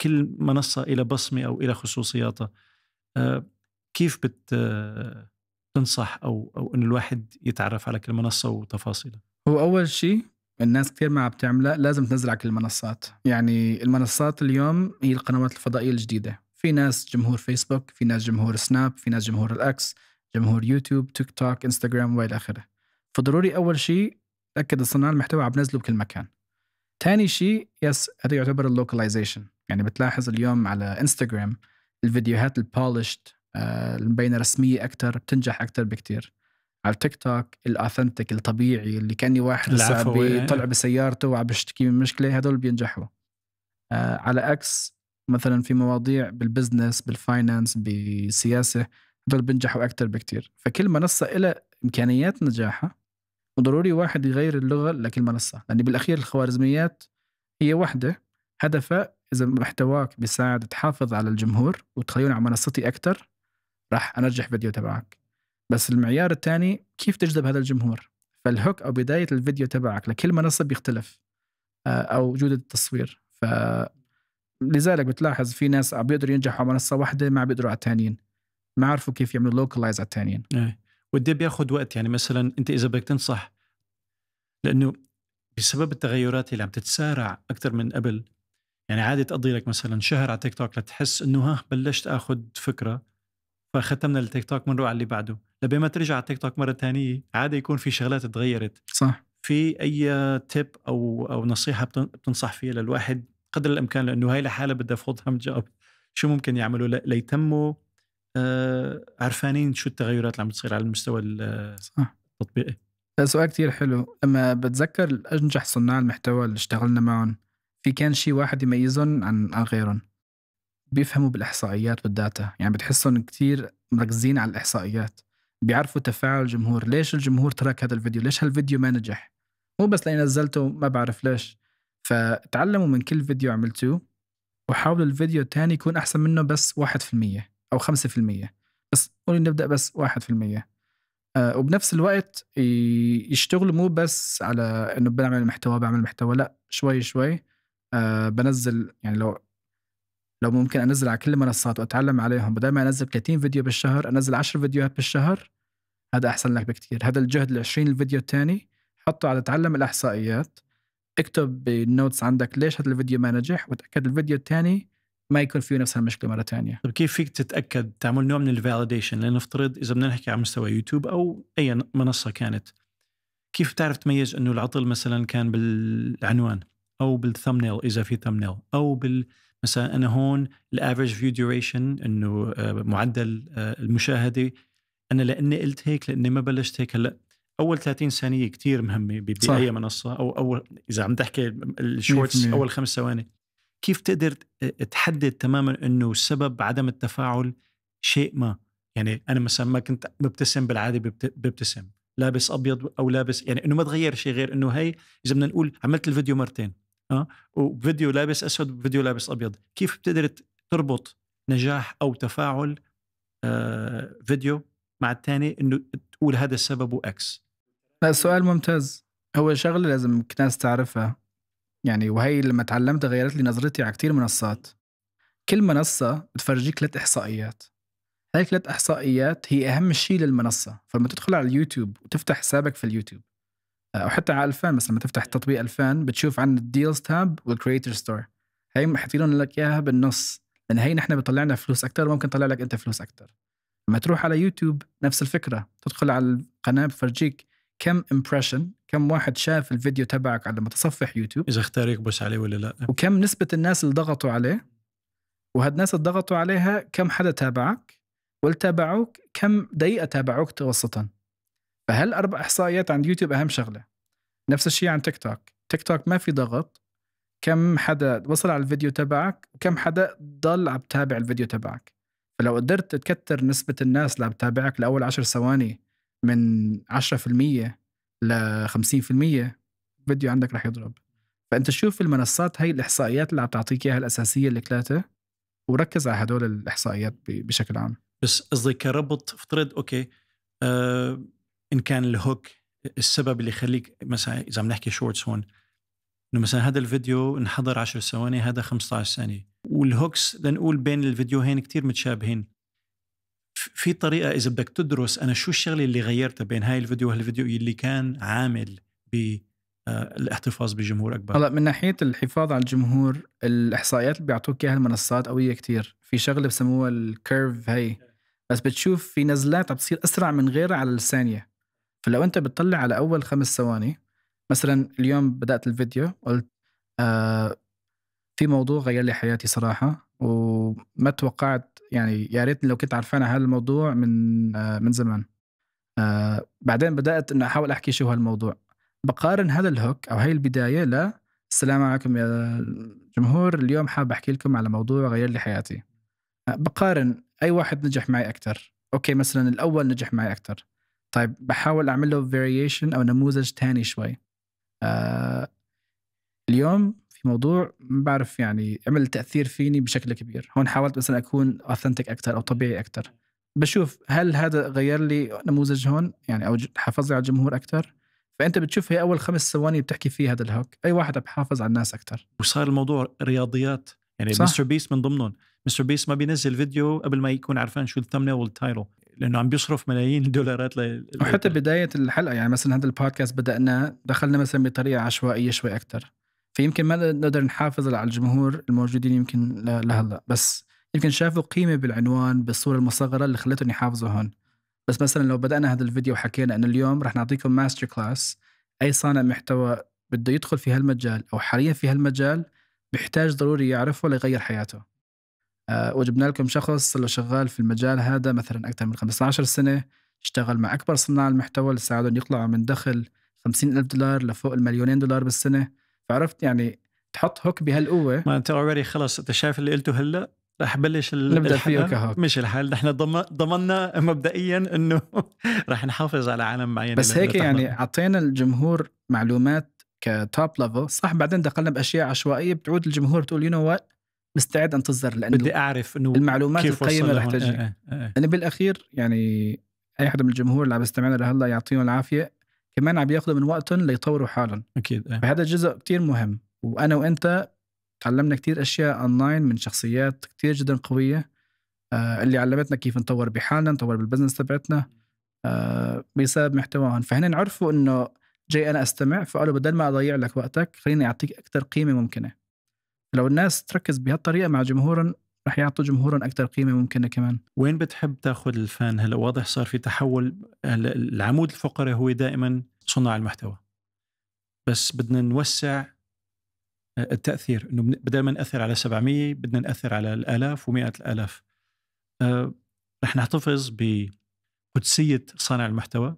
كل منصة إلى بصمة أو إلى خصوصياتها. آه، كيف بت تنصح أو أو انه الواحد يتعرف على كل منصة وتفاصيلها؟ هو أول شيء الناس كثير ما عم تعملها لازم تنزل على كل المنصات. يعني المنصات اليوم هي القنوات الفضائية الجديدة. في ناس جمهور فيسبوك في ناس جمهور سناب في ناس جمهور الاكس جمهور يوتيوب تيك توك انستغرام وإلى آخره. فضروري أول شيء تأكد صناع المحتوى عم بنزله بكل مكان. ثاني شيء yes هذا يعتبر ال localization يعني بتلاحظ اليوم على انستغرام الفيديوهات ال polished آه، المبينة رسمية أكثر بتنجح أكثر بكتير. على التيك توك ال authentic الطبيعي اللي كأني واحد طلع بسيارته وعم بيشتكي من مشكلة هدول بينجحوا. آه على إكس مثلا في مواضيع بال business بال finance بالسياسة هدول بينجحوا أكثر بكتير. فكل منصة لها إمكانيات نجاحها وضروري واحد يغير اللغة لكل منصة. لأن بالأخير الخوارزميات هي وحدة. هدفها إذا محتواك بيساعد تحافظ على الجمهور وتخليهم على منصتي أكثر راح أنجح فيديو تبعك. بس المعيار الثاني كيف تجذب هذا الجمهور؟ فالهوك أو بداية الفيديو تبعك لكل منصة بيختلف آه، أو جودة التصوير. ف لذلك بتلاحظ في ناس عم بيقدروا ينجحوا على منصة واحدة ما بيقدروا على الثانيين ما عرفوا كيف يعملوا localize على الثانيين إيه. ودي بياخذ وقت يعني مثلا أنت إذا بدك تنصح لأنه بسبب التغيرات اللي عم تتسارع أكثر من قبل يعني عادي تقضي لك مثلا شهر على تيك توك لتحس إنه ها بلشت آخذ فكرة فختمنا التيك توك بنروح على اللي بعده. لبين ما ترجع على تيك توك مرة ثانية عادي يكون في شغلات تغيرت. صح. في أي tip أو أو نصيحة بتنصح فيها للواحد؟ قدر الإمكان لأنه هاي لحالها بدها full time job شو ممكن يعملوا؟ ليتموا آه عرفانين شو التغيرات اللي عم تصير على المستوى التطبيقي. سؤال كتير حلو. لما بتذكر أنجح صناع المحتوى اللي اشتغلنا معهم في كان شيء واحد يميزهم عن عن غيرهم؟ بيفهموا بالإحصائيات وال data يعني بتحسهم كتير مركزين على الإحصائيات. بيعرفوا تفاعل الجمهور ليش الجمهور ترك هذا الفيديو؟ ليش هالفيديو ما نجح؟ مو بس لأني نزلته ما بعرف ليش. فتعلموا من كل فيديو عملتوه وحاولوا الفيديو الثاني يكون أحسن منه بس 1% أو 5% بس قولي نبدأ بس 1% آه وبنفس الوقت يشتغلوا مو بس على إنه بعمل محتوى بعمل محتوى لأ شوي شوي. آه بنزل يعني لو لو ممكن أنزل على كل المنصات وأتعلم عليهم. بدل ما أنزل 30 فيديو بالشهر أنزل 10 فيديوهات بالشهر. هذا أحسن لك بكثير هذا الجهد ال 20 الفيديو الثاني حطه على تعلم الإحصائيات. اكتب بال notes عندك ليش هذا الفيديو ما نجح وتأكد الفيديو الثاني ما يكون فيه نفس المشكلة مرة ثانية. طيب كيف فيك تتأكد تعمل نوع من ال validation لنفترض إذا بدنا نحكي على مستوى يوتيوب أو أي منصة كانت. كيف تعرف تميز إنه العطل مثلا كان بالعنوان أو بال thumbnail إذا في thumbnail أو بال مثلا أنا هون ال average view duration إنه آه، معدل آه، المشاهدة. أنا لأني قلت هيك لأني ما بلشت هيك. هلأ أول 30 ثانية كتير مهمة بأي منصة أو اول إذا عم تحكي ال shorts أول خمس ثواني. كيف تقدر تحدد تماما إنه سبب عدم التفاعل شيء ما؟ يعني أنا مثلا ما كنت ببتسم بالعادة ببتسم. لابس أبيض أو لابس يعني إنه ما تغير شيء غير إنه هي إذا بدنا نقول عملت الفيديو مرتين آه؟ وفيديو لابس أسود وفيديو لابس أبيض. كيف بتقدر تربط نجاح أو تفاعل آه فيديو مع الثاني إنه تقول هذا السبب X لا سؤال ممتاز. هو شغلة لازم الناس تعرفها. يعني وهي لما تعلمتها غيرت لي نظرتي على كتير منصات. كل منصة بتفرجيك ثلاث إحصائيات. هاي ثلاث إحصائيات هي أهم شيء للمنصة. فلما تدخل على اليوتيوب وتفتح حسابك في اليوتيوب أو حتى على الفان مثلا لما تفتح تطبيق الفان بتشوف عن ال deals tab وال creator store هي حاطين لك إياها بالنص. لأن هي نحن بيطلعنا فلوس أكثر ممكن تطلع لك أنت فلوس أكثر لما تروح على يوتيوب نفس الفكرة تدخل على القناة بفرجيك كم impression كم واحد شاف الفيديو تبعك على متصفح يوتيوب. إذا اختار يكبس عليه ولا لا. وكم نسبة الناس اللي ضغطوا عليه وهاد الناس اللي ضغطوا عليها كم حدا تابعك واللي تابعوك كم دقيقة تابعوك متوسطا فهالاربع إحصائيات عند يوتيوب أهم شغلة؟ نفس الشيء عن تيك توك. تيك توك ما في ضغط. كم حدا وصل على الفيديو تبعك وكم حدا ضل عم تابع الفيديو تبعك. فلو قدرت تكتر نسبة الناس اللي عم تتابعك لأول عشر ثواني من 10% ل 50% الفيديو عندك رح يضرب. فأنت شوف المنصات هي الإحصائيات اللي عم تعطيك إياها الأساسية الثلاثة وركز على هدول الإحصائيات بشكل عام. بس قصدي كربط افترض أوكي آه إن كان ال hook السبب اللي يخليك مثلا إذا عم نحكي shorts هون إنه مثلا هذا الفيديو انحضر 10 ثواني هذا 15 ثانية. وال hooks لنقول بين الفيديوهين كتير متشابهين. في طريقة إذا بدك تدرس أنا شو الشغلة اللي غيرتها بين هاي الفيديو وهالفيديو اللي كان عامل بالاحتفاظ بجمهور أكبر؟ هلا من ناحية الحفاظ على الجمهور الإحصائيات اللي بيعطوك إياها المنصات قوية كتير. في شغلة بسموها ال curve هي. بس بتشوف في نزلات عم بتصير أسرع من غيرها على الثانية. فلو أنت بتطلع على أول خمس ثواني مثلا اليوم بدأت الفيديو قلت آه في موضوع غير لي حياتي صراحة وما توقعت يعني يا ريتني لو كنت عرفان على هذا الموضوع من آه من زمان. آه بعدين بدأت انه أحاول أحكي شو هالموضوع بقارن هذا الهوك أو هاي البداية لا السلام عليكم يا جمهور اليوم حاب أحكي لكم على موضوع غير لي حياتي. آه، بقارن أي واحد نجح معي أكثر أوكي مثلا الأول نجح معي أكثر طيب بحاول أعمل له variation أو نموذج تاني شوي. اليوم في موضوع ما بعرف يعني عمل تأثير فيني بشكل كبير. هون حاولت مثلا أكون authentic أكثر أو طبيعي أكثر بشوف هل هذا غير لي نموذج هون؟ يعني أو حافظ لي على الجمهور أكثر فأنت بتشوف هي أول خمس ثواني بتحكي فيه هذا ال hook. أي واحد بحافظ على الناس أكثر وصار الموضوع رياضيات. يعني صح. مستر بيست من ضمنهم. مستر بيست ما بينزل فيديو قبل ما يكون عارفان شو ال thumbnail وال title لأنه عم بيصرف ملايين الدولارات. وحتى بداية الحلقة يعني مثلا هذا البودكاست بدانا دخلنا مثلا بطريقة عشوائية شوي أكثر فيمكن ما نقدر نحافظ على الجمهور الموجودين يمكن لهلا. بس يمكن شافوا قيمة بالعنوان بالصورة المصغرة اللي خلتهم يحافظوا هون. بس مثلا لو بدأنا هذا الفيديو وحكينا إنه اليوم رح نعطيكم master class أي صانع محتوى بده يدخل في هالمجال أو حاليا في هالمجال بيحتاج ضروري يعرفه ليغير حياته. آه وجبنا لكم شخص له شغال في المجال هذا مثلا أكثر من 15 سنة اشتغل مع أكبر صناع المحتوى اللي ساعدهم يطلعوا من دخل 50 ألف دولار لفوق المليونين دولار بالسنة. فعرفت يعني تحط hook بهالقوة ما أنت already خلص أنت شايف اللي قلته هلا رح بلش نبدأ فيه. ك hook. مش الحال نحن ضم- ضمننا مبدئيا إنه رح نحافظ على عالم معين بس هيك يعني أعطينا الجمهور معلومات ك top level صح بعدين دخلنا بأشياء عشوائية بتعود الجمهور بتقول you know what مستعد أنتظر لأنه بدي أعرف إنه المعلومات القيمة رح. تجي آه، آه، آه. لأن بالأخير يعني أي حدا من الجمهور اللي عم يستمعنا لهلا يعطيهم العافية كمان عم ياخذوا من وقتهم ليطوروا حالهم. أكيد آه. فهذا جزء كتير مهم. وأنا وأنت تعلمنا كتير أشياء أونلاين من شخصيات كتير جدا قوية آه اللي علمتنا كيف نطور بحالنا نطور بالبزنس تبعتنا آه بسبب محتواهم. فهن عرفوا إنه جاي أنا أستمع فقالوا بدل ما أضيع لك وقتك خليني أعطيك أكثر قيمة ممكنة. لو الناس تركز بهالطريقة مع جمهورهم رح يعطوا جمهورهم أكثر قيمة ممكنة كمان. وين بتحب تاخذ الفان هلا واضح صار في تحول العمود الفقري هو دائما صناع المحتوى. بس بدنا نوسع التأثير. إنه بدل ما نأثر على 700 بدنا نأثر على الآلاف ومئات الآلاف. آه، رح نحتفظ بقدسية صانع المحتوى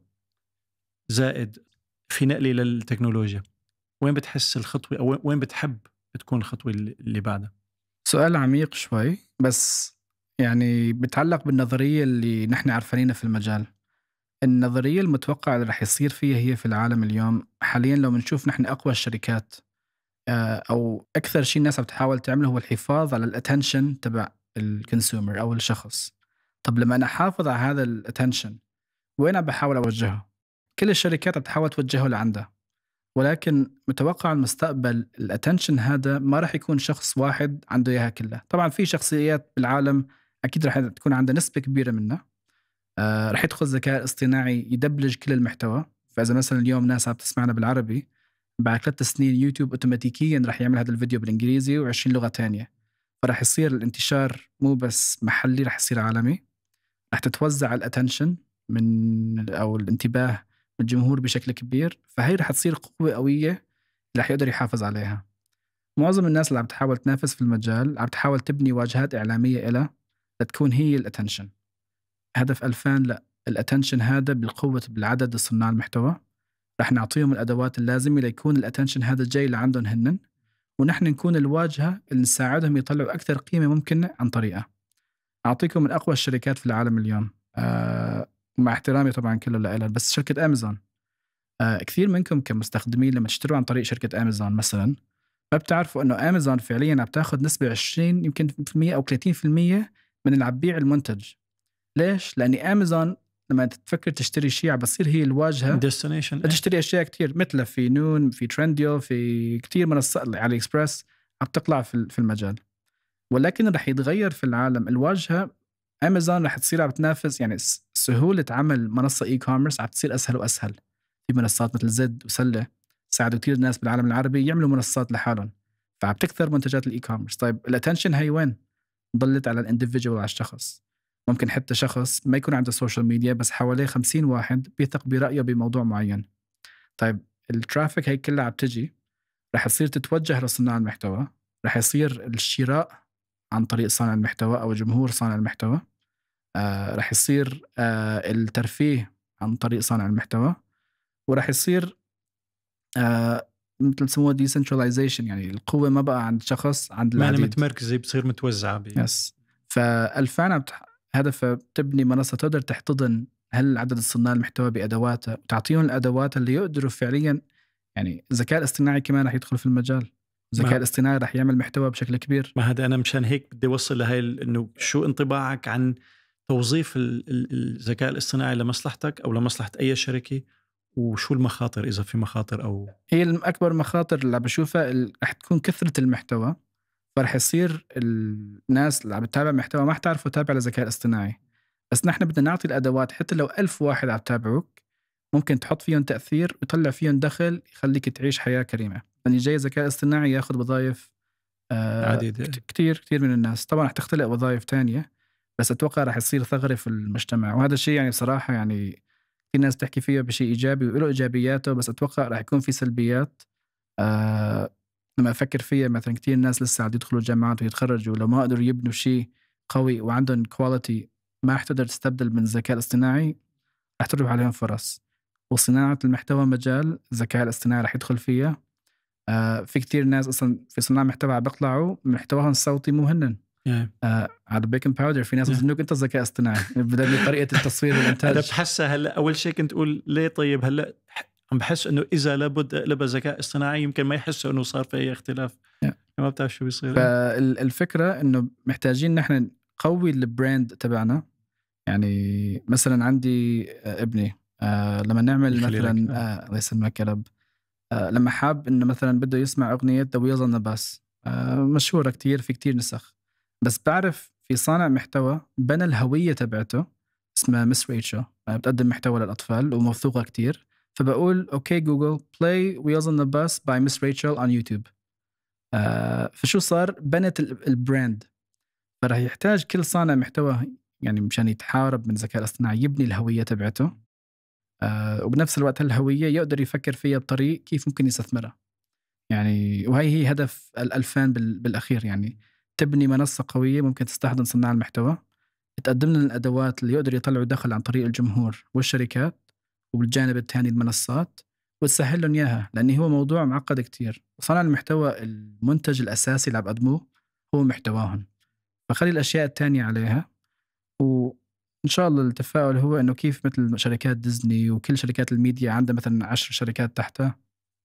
زائد في نقله للتكنولوجيا. وين بتحس الخطوة أو وين بتحب تكون الخطوة اللي بعدها؟ سؤال عميق شوي بس يعني بتعلق بالنظرية اللي نحن عارفينها في المجال. النظرية المتوقعة اللي رح يصير فيها هي في العالم اليوم حاليا لو بنشوف نحن أقوى الشركات آه، أو أكثر شيء الناس عم تحاول تعمله هو الحفاظ على ال attention تبع ال consumer أو الشخص. طب لما أنا أحافظ على هذا ال attention وين عم بحاول أوجهه؟ كل الشركات عم تحاول توجهه لعندها. ولكن متوقع المستقبل ال attention هذا ما راح يكون شخص واحد عنده إياها كلها. طبعا في شخصيات بالعالم أكيد راح تكون عندها نسبة كبيرة منها. آه راح يدخل الذكاء الاصطناعي يدبلج كل المحتوى. فإذا مثلا اليوم ناس عم تسمعنا بالعربي بعد ثلاث سنين يوتيوب أوتوماتيكيا راح يعمل هذا الفيديو بالإنجليزي و20 لغة تانية. فراح يصير الانتشار مو بس محلي راح يصير عالمي. راح تتوزع ال attention من أو الانتباه الجمهور بشكل كبير فهي رح تصير قوة قوية رح يقدر يحافظ عليها. معظم الناس اللي عم تحاول تنافس في المجال عم تحاول تبني واجهات إعلامية إلها لتكون هي ال attention هدف 2000 لا ال attention هذا بالقوة بالعدد صناع المحتوى. رح نعطيهم الأدوات اللازمة ليكون ال attention هذا جاي لعندهم هنن ونحن نكون الواجهة اللي نساعدهم يطلعوا أكثر قيمة ممكنة عن طريقها. أعطيكم من أقوى الشركات في العالم اليوم. آه مع احترامي طبعا كله لها بس شركة أمازون آه كثير منكم كمستخدمين لما تشتروا عن طريق شركة أمازون مثلا ما بتعرفوا إنه امازون فعليا عم تاخذ نسبة 20 يمكن في المية أو 30% من اللي عم تبيع المنتج. ليش؟ لأن امازون لما تفكر تشتري شيء عم بتصير هي الواجهة. destination تشتري أشياء كتير مثل في نون في ترنديول في كتير منصات علي اكسبرس عم تطلع في في المجال. ولكن رح يتغير في العالم. الواجهة امازون رح تصير عم تنافس يعني سهولة عمل منصة e-commerce عم تصير أسهل وأسهل. في منصات مثل زد وسلة ساعدوا كثير ناس بالعالم العربي يعملوا منصات لحالهم فعم تكثر منتجات ال e-commerce طيب ال attention هي وين؟ ضلت على ال individual على الشخص. ممكن حتى شخص ما يكون عنده social media بس حواليه 50 واحد بيثق برأيه بموضوع معين. طيب ال traffic هي كلها عم تجي رح تصير تتوجه لصناع المحتوى رح يصير الشراء عن طريق صانع المحتوى أو جمهور صانع المحتوى. آه رح يصير آه الترفيه عن طريق صانع المحتوى ورح يصير آه مثل سموها decentralization يعني القوة ما بقى عند شخص عند العديد. ما متمركزه بتصير متوزعة بي. yes. فالفان هدفها تبني منصة تقدر تحتضن هل عدد الصناع المحتوى بادواتها وتعطيهم الأدوات اللي يقدروا فعليا يعني الذكاء الاصطناعي كمان رح يدخل في المجال. الذكاء الاصطناعي رح يعمل محتوى بشكل كبير. ما هذا أنا مشان هيك بدي أوصل لهي إنه شو انطباعك عن توظيف الذكاء الاصطناعي لمصلحتك أو لمصلحة أي شركة وشو المخاطر إذا في مخاطر أو هي اكبر مخاطر اللي بشوفها رح تكون كثرة المحتوى فرح يصير الناس اللي عم تتابع محتوى ما حتعرفوا تتابع الذكاء الاصطناعي. بس نحن بدنا نعطي الأدوات حتى لو ألف واحد عم تتابعوك ممكن تحط فيهم تأثير ويطلع فيهم دخل يخليك تعيش حياة كريمة. يعني جاي الذكاء الاصطناعي ياخذ وظائف آه عديدة. كثير كثير من الناس. طبعا رح تختلق وظائف تانية. بس أتوقع رح يصير ثغرة في المجتمع. وهذا الشيء يعني بصراحة يعني في ناس تحكي فيه بشيء إيجابي وله إيجابياته بس أتوقع رح يكون في سلبيات. آه لما أفكر فيها مثلا كثير ناس لسه عم يدخلوا الجامعات ويتخرجوا لو ما قدروا يبنوا شيء قوي وعندهم كواليتي ما حتقدر تستبدل من الذكاء الاصطناعي رح تروح عليهم فرص. وصناعة المحتوى مجال الذكاء الاصطناعي رح يدخل فيها. آه في كتير ناس أصلا في صناع محتوى عم بيطلعوا محتواهم الصوتي مو هنن. آه على ال baking powder في ناس بظنوك أنت الذكاء الاصطناعي بدل طريقة التصوير والإنتاج. أنا بحسها هلا أول شيء كنت أقول ليه طيب؟ هلا عم بحس إنه إذا لابد لبى ذكاء اصطناعي يمكن ما يحسوا إنه صار في أي اختلاف. ما بتعرف شو بيصير. فالفكرة إنه محتاجين نحن نقوي ال brand تبعنا. يعني مثلا عندي ابني آه لما نعمل مثلا آه. الله يسلمك يا رب. آه لما حاب إنه مثلا بده يسمع أغنية the wheels on bus مشهورة كتير في كتير نسخ. بس بعرف في صانع محتوى بنى الهوية تبعته اسمها Miss Rachel بتقدم محتوى للأطفال وموثوقة كتير. فبقول okay Google play wheels on the bus by Miss Rachel on YouTube فشو صار؟ بنت ال brand فرح يحتاج كل صانع محتوى يعني مشان يتحارب من الذكاء الاصطناعي يبني الهوية تبعته. آه وبنفس الوقت الهويه يقدر يفكر فيها بطريق كيف ممكن يستثمرها. يعني وهي هي هدف الألفان بالأخير يعني. تبني منصة قوية ممكن تستخدم صناع المحتوى تقدم لنا الأدوات اللي يقدر يطلعوا دخل عن طريق الجمهور والشركات وبالجانب الثاني المنصات وتسهل لهم إياها لأن هو موضوع معقد كتير. صناع المحتوى المنتج الأساسي اللي عم بقدموه هو محتواهم. فخلي الأشياء الثانية عليها وإن شاء الله التفاؤل هو إنه كيف مثل شركات ديزني وكل شركات الميديا عندها مثلا عشر شركات تحتها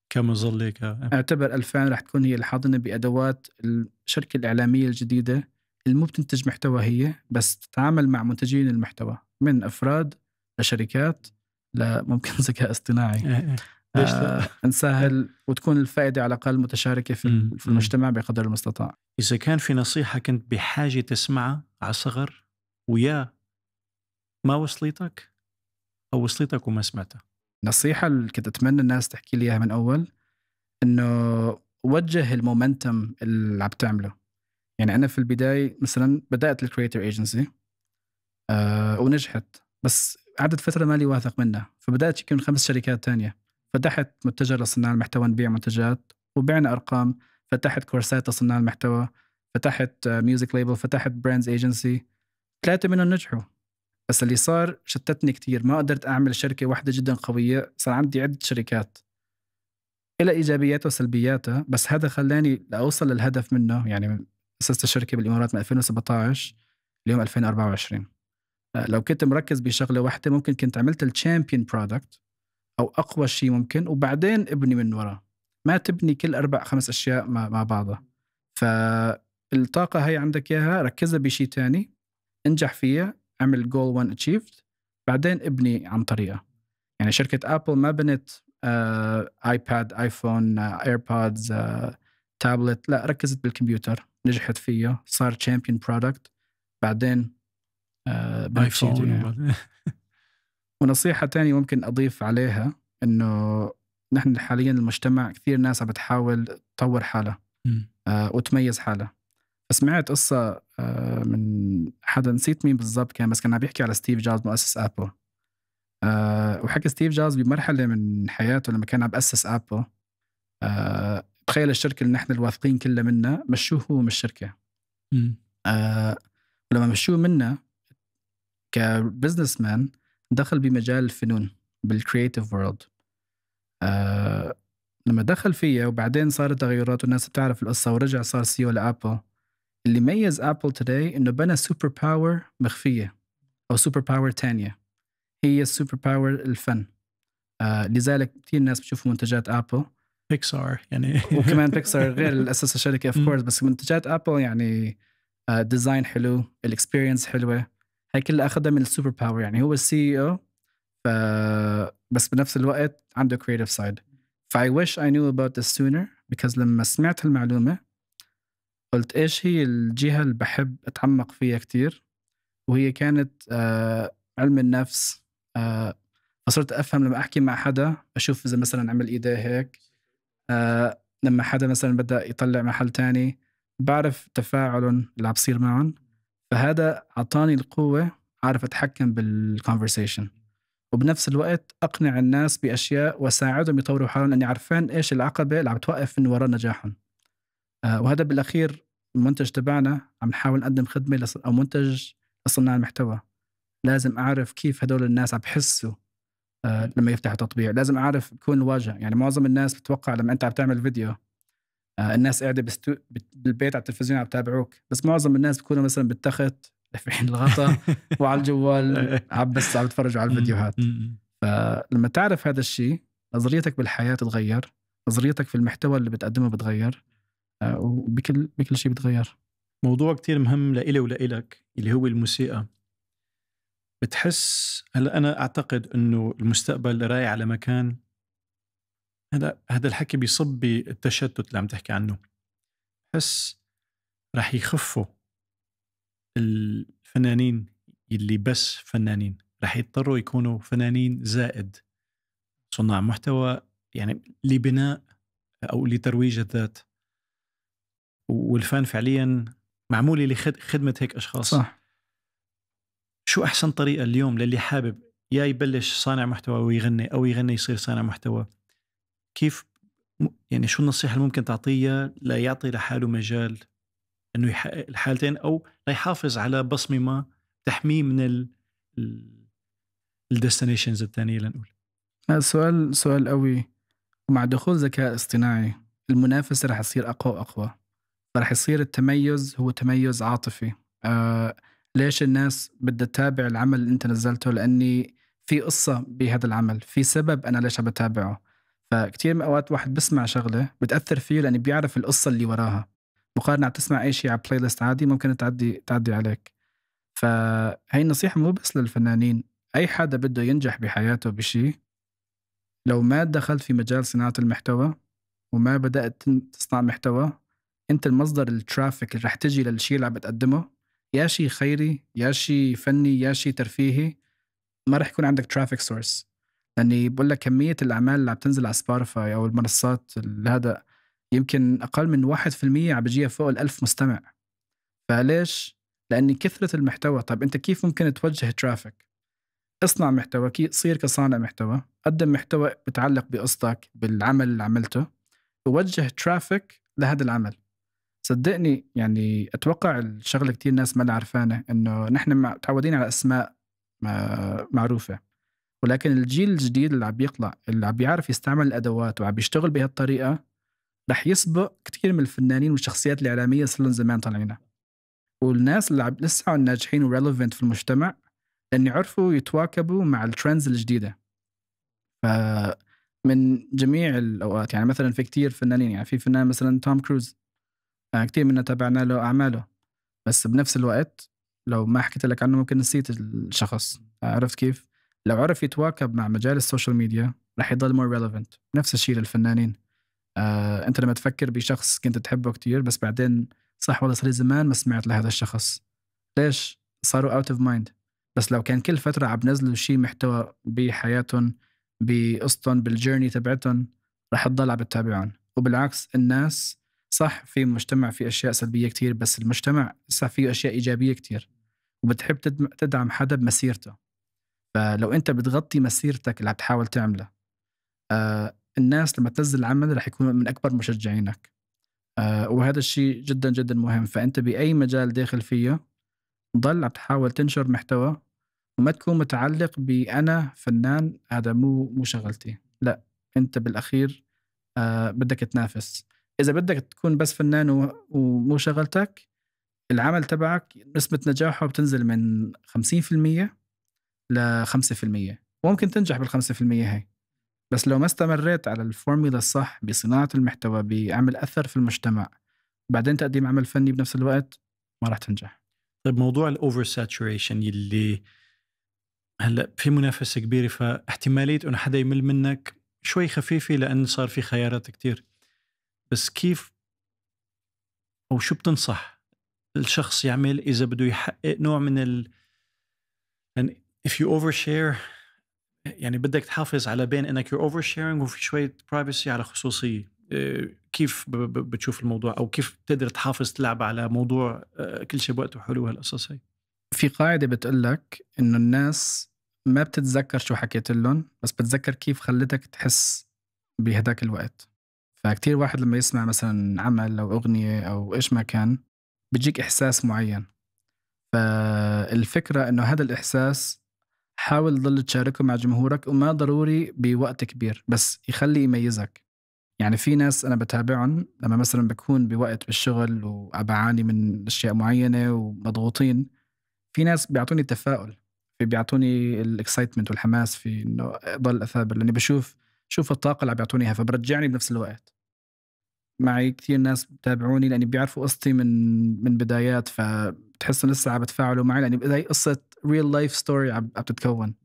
كمظلة ك... أعتبر 2000 رح تكون هي الحاضنة بأدوات الشركة الإعلامية الجديدة اللي مو بتنتج محتوى هي بس تتعامل مع منتجين المحتوى من أفراد لشركات لممكن ذكاء اصطناعي. إيه، إيه. ليش آه نسهل وتكون الفائدة على الأقل متشاركة في, في المجتمع بقدر المستطاع. إذا كان في نصيحة كنت بحاجة تسمعها على صغر ويا ما وصلتك؟ أو وصلتك وما سمعتها؟ النصيحة اللي كنت أتمنى الناس تحكي لي إياها من أول إنه وجه ال momentum اللي عم تعمله. يعني أنا في البداية مثلا بدأت ال creator agency آه ونجحت بس قعدت فترة مالي واثق منها. فبدأت يمكن خمس شركات تانية. فتحت متجر لصناع المحتوى نبيع منتجات وبعنا أرقام. فتحت كورسات لصناع المحتوى فتحت music label فتحت brands agency ثلاثة منهم نجحوا. بس اللي صار شتتني كتير. ما قدرت أعمل شركة واحدة جدا قوية صار عندي عدة شركات. إلها إيجابياتها وسلبياتها بس هذا خلاني لأوصل للهدف منه يعني أسست الشركة بالإمارات من 2017 اليوم 2024 آه، لو كنت مركز بشغلة واحدة ممكن كنت عملت ال champion product أو أقوى شيء ممكن وبعدين ابني من ورا. ما تبني كل أربع خمس أشياء مع بعضها. فالطاقة هي عندك إياها ركزها بشيء تاني انجح فيها أعمل جول 1 achieved بعدين إبني عن طريقه. يعني شركة ابل ما بنت iPad iPhone AirPods tablet لا ركزت بالكمبيوتر نجحت فيه صار champion product بعدين آه iPhone ونصيحة تانية ممكن أضيف عليها إنه نحن حاليا المجتمع كثير ناس عم بتحاول تطور حالها. آه، وتميز حالها. فسمعت قصة آه، من حدا نسيت مين بالضبط كان بس كان عم بيحكي على ستيف جوبز مؤسس أبل آه، وحكى ستيف جوبز بمرحلة من حياته لما كان عم بأسس أبل آه، تخيل الشركة اللي نحن الواثقين كلها منها مشوه هو من. آه، ولما مشوه منا ك businessman دخل بمجال الفنون بال creative world لما دخل فيها وبعدين صارت تغيرات والناس بتعرف القصة ورجع صار CEO لأبل اللي ميز أبل today إنه بنى super power مخفية أو super power تانية. هي ال super power الفن. آه لذلك كثير ناس بتشوفوا منتجات أبل بيكسار يعني. وكمان بيكسار غير اللي اسس الشركة of course بس منتجات ابل يعني آه، design حلو ال experience حلوة. هي كلها أخذها من ال super power يعني. هو ال CEO ف بس بنفس الوقت عنده creative side ف I wish I knew about this sooner because لما سمعت المعلومه قلت إيش هي الجهة اللي بحب أتعمق فيها كتير؟ وهي كانت آه، علم النفس. آه، فصرت أفهم لما أحكي مع حدا أشوف إذا مثلا عمل إيديه هيك. آه، لما حدا مثلا بدأ يطلع محل تاني بعرف تفاعلهم اللي عم بصير معهم فهذا أعطاني القوة عارف أتحكم بالكونفرسيشن وبنفس الوقت أقنع الناس بأشياء وأساعدهم يطوروا حالهم لأني عارفين إيش العقبة اللي عم توقف من وراء نجاحهم. وهذا بالأخير المنتج تبعنا عم نحاول نقدم خدمة لص... أو منتج لصناع المحتوى. لازم أعرف كيف هدول الناس عم بحسوا آه، لما يفتحوا تطبيق لازم أعرف يكون الواجهه يعني معظم الناس بتوقع لما أنت عم تعمل فيديو آه، الناس قاعدة بستو... بالبيت على التلفزيون عم تابعوك بس معظم الناس بيكونوا مثلا بالتخت رافعين الغطا وعلى الجوال عم بس عم يتفرجوا على الفيديوهات. فلما تعرف هذا الشيء نظريتك بالحياة تتغير نظريتك في المحتوى اللي بتقدمه بتغير. آه، وبكل بكل شيء بتغير. موضوع كتير مهم لإلي ولإلك اللي هو الموسيقى. بتحس هلأ أنا أعتقد إنه المستقبل رايح على مكان هذا هذا الحكي بيصب بالتشتت اللي عم تحكي عنه. بحس رح يخفوا الفنانين اللي بس فنانين. رح يضطروا يكونوا فنانين زائد صناع محتوى يعني لبناء أو لترويج الذات. والفن فعليا معموله لخدمه هيك أشخاص. صح. شو أحسن طريقة اليوم للي حابب يا يبلش صانع محتوى ويغني أو يغني يصير صانع محتوى؟ كيف يعني شو النصيحة اللي ممكن تعطيها ليعطي لحاله مجال إنه يحقق الحالتين أو ليحافظ على بصمة ما تحميه من ال ال destinations الثانية لنقول سؤال سؤال قوي. ومع دخول ذكاء اصطناعي المنافسة رح تصير أقوى وأقوى. فرح يصير التميز هو تميز عاطفي. آه ليش الناس بدها تتابع العمل اللي أنت نزلته؟ لأني في قصة بهذا العمل في سبب أنا ليش بتابعه. فكتير من أوقات واحد بسمع شغلة بتأثر فيه لأني بيعرف القصة اللي وراها. مقارنة عم تسمع أي شيء على playlist عادي ممكن تعدي تعدي عليك. فهي النصيحة مو بس للفنانين أي حدا بده ينجح بحياته بشيء لو ما دخلت في مجال صناعة المحتوى وما بدأت تن- تصنع محتوى أنت المصدر ال traffic اللي رح تجي للشيء اللي عم بتقدمه يا شيء خيري يا شيء فني يا شيء ترفيهي ما رح يكون عندك traffic source لأني بقول لك كمية الأعمال اللي عم تنزل على سبوتيفاي أو المنصات هذا يمكن أقل من 1% عم بيجيها فوق الألف مستمع فليش؟ لأني كثرة المحتوى طيب أنت كيف ممكن توجه ترافيك؟ اصنع محتوى كي صير كصانع محتوى قدم محتوى بتعلق بقصتك بالعمل اللي عملته ووجه ترافيك لهذا العمل صدقني يعني أتوقع الشغلة كتير ناس ما لها عرفانه إنه نحن متعودين على أسماء ما- معروفة. ولكن الجيل الجديد اللي عم بيطلع اللي عم بيعرف يستعمل الأدوات وعم بيشتغل بهالطريقة رح يسبق كتير من الفنانين والشخصيات الإعلامية صار لهم زمان طالعينها. والناس اللي عم لسه ناجحين و relevant في المجتمع لأن يعرفوا يتواكبوا مع ال trends الجديدة. فمن جميع الأوقات يعني مثلا في كتير فنانين يعني في فنان مثلا توم كروز آه، كتير منا تابعنا له أعماله. بس بنفس الوقت لو ما حكيت لك عنه ممكن نسيت الشخص. عرفت كيف؟ لو عرف يتواكب مع مجال ال social media رح يضل more relevant نفس الشيء للفنانين. آه، أنت لما تفكر بشخص كنت تحبه كتير بس بعدين صح والله صار زمان ما سمعت لهذا الشخص. ليش؟ صاروا out of mind بس لو كان كل فترة عم بنزلوا شيء محتوى بحياتهم بقصتهم بال journey تبعتهم رح تضل عم بتتابعهم وبالعكس الناس صح في مجتمع في أشياء سلبية كتير بس المجتمع صح فيه أشياء إيجابية كتير وبتحب تدعم حدا بمسيرته. فلو أنت بتغطي مسيرتك اللي عم تحاول تعملها آه الناس لما تنزل العمل رح يكونوا من أكبر مشجعينك. آه وهذا الشيء جدا جدا مهم. فأنت بأي مجال داخل فيه ضل عم تحاول تنشر محتوى وما تكون متعلق بأنا فنان هذا مو مو شغلتي. لا أنت بالأخير آه بدك تنافس. إذا بدك تكون بس فنان ومو شغلتك العمل تبعك نسبة نجاحه بتنزل من 50% ل 5% وممكن تنجح بال 5% هي. بس لو ما استمريت على الفورميلا الصح بصناعة المحتوى بعمل أثر في المجتمع بعدين تقديم عمل فني بنفس الوقت ما راح تنجح. طيب موضوع ال over saturation يلي هلأ في منافسة كبيرة فاحتمالية إنه حدا يمل منك شوي خفيفة لأن صار في خيارات كتير. بس كيف أو شو بتنصح الشخص يعمل إذا بده يحقق نوع من ال يعني if you overshare يعني بدك تحافظ على بين إنك you're oversharing وفي شوية privacy على خصوصية. آه، كيف بتشوف الموضوع أو كيف بتقدر تحافظ تلعب على موضوع آه، كل شيء بوقته حلو هالقصص هي؟ في قاعدة بتقول لك إنه الناس ما بتتذكر شو حكيت لهم بس بتذكر كيف خلتك تحس بهداك الوقت. فكتير واحد لما يسمع مثلا عمل أو أغنية أو إيش ما كان بيجيك إحساس معين. فالفكرة إنه هذا الإحساس حاول تضل تشاركه مع جمهورك وما ضروري بوقت كبير بس يخلي يميزك. يعني في ناس أنا بتابعهم لما مثلا بكون بوقت بالشغل وبعاني من أشياء معينة ومضغوطين في ناس بيعطوني تفاؤل في بيعطوني الاكسايتمنت والحماس في إنه ضل أثابر. لأني بشوف شوف الطاقة اللي عم بيعطوني اياها فبرجعني بنفس الوقت. معي كثير ناس بتابعوني لأني بيعرفوا قصتي من من بدايات فبتحسوا لسه عم بتفاعلوا معي لأني هي قصة real life story عم بتتكون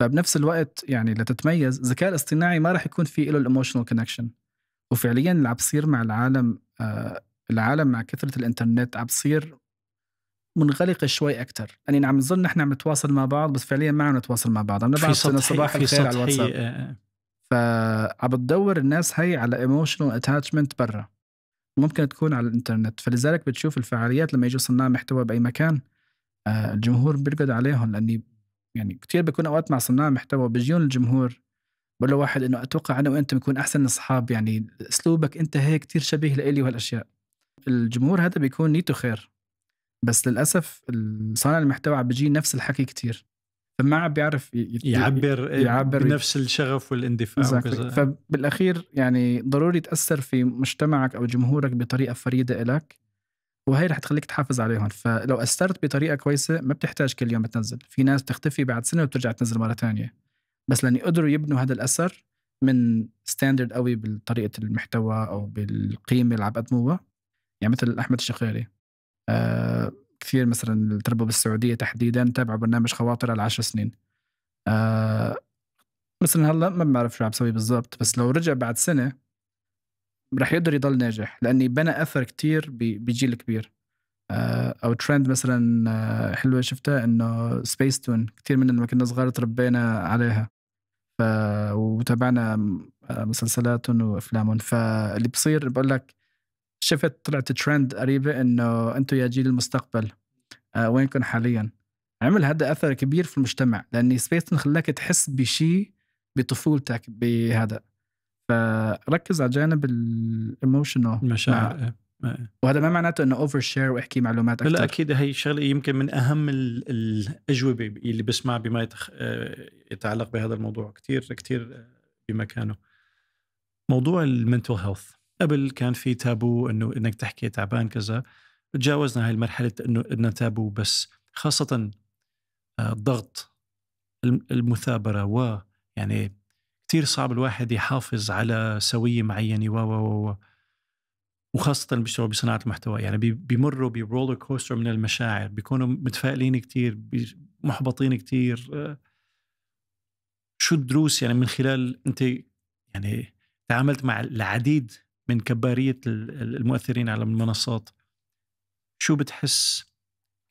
فبنفس الوقت يعني لتتميز الذكاء الاصطناعي ما راح يكون في له ال emotional connection وفعليا اللي عم بصير مع العالم آه العالم مع كثرة الإنترنت عم بصير منغلقة شوي أكثر يعني عم نظن نحن عم نتواصل مع بعض بس فعليا ما عم نتواصل مع بعض. عم نبعث صباح الخير على الواتساب. فعم بتدور الناس هي على emotional attachment برا. ممكن تكون على الإنترنت. فلذلك بتشوف الفعاليات لما يجوا صناع محتوى بأي مكان آه، الجمهور بيركض عليهم لأني يعني كثير بيكون أوقات مع صناع محتوى بيجون الجمهور بقول له واحد إنه أتوقع أنا وأنت بنكون أحسن أصحاب يعني أسلوبك أنت هيك كثير شبيه لإلي وهالأشياء. الجمهور هذا بيكون نيته خير. بس للأسف صانع المحتوى عم بيجي نفس الحكي كثير فما عم بيعرف يعبر, يعبر بنفس الشغف والاندفاع وكذا. فبالأخير يعني ضروري تأثر في مجتمعك أو جمهورك بطريقة فريدة لك وهي رح تخليك تحافظ عليهم. فلو أثرت بطريقة كويسة ما بتحتاج كل يوم تنزل. في ناس بتختفي بعد سنة وبترجع تنزل مرة ثانية بس لاني قدروا يبنوا هذا الأثر من ستاندرد قوي بطريقه المحتوى أو بالقيمة اللي عم بقدموها. يعني مثل أحمد الشقيري آه كثير مثلا اللي تربوا بالسعودية تحديدا تابعوا برنامج خواطر العشر سنين. آه مثلا هلأ ما بعرف شو عم بسوي بالضبط بس لو رجع بعد سنة رح يقدر يضل ناجح لأني بنى أثر كتير بجيل كبير. آه أو ترند مثلا آه حلوة شفتها إنه سبيس تون كثير من لما كنا صغار تربينا عليها. ف وتابعنا آه، مسلسلاتهم وأفلامهم. فاللي بصير بقول لك شفت طلعت ترند قريبة إنه أنتم يا جيل المستقبل. آه وينكم حاليا؟ عمل هذا أثر كبير في المجتمع لأن سبيستون خلاك تحس بشيء بطفولتك بهذا. فركز على جانب ال emotional المشاعر إيه، إيه. وهذا ما معناته إنه over share وأحكي معلومات أكثر لا أكيد هي شغلة يمكن من أهم الأجوبة اللي بسمع بما آه، يتعلق بهذا الموضوع كثير كثير بمكانه. موضوع ال mental health قبل كان في تابو إنه إنك تحكي تعبان كذا. تجاوزنا هاي المرحلة إنه انه تابو بس خاصة آه، الضغط المثابرة و يعني كثير صعب الواحد يحافظ على سوية معينة و و و وخاصة اللي بيشتغلوا بصناعة المحتوى يعني بيمروا ب roller coaster من المشاعر بيكونوا متفائلين كتير محبطين كتير آه، شو الدروس يعني من خلال أنت يعني تعاملت مع العديد من كبارية المؤثرين على المنصات؟ شو بتحس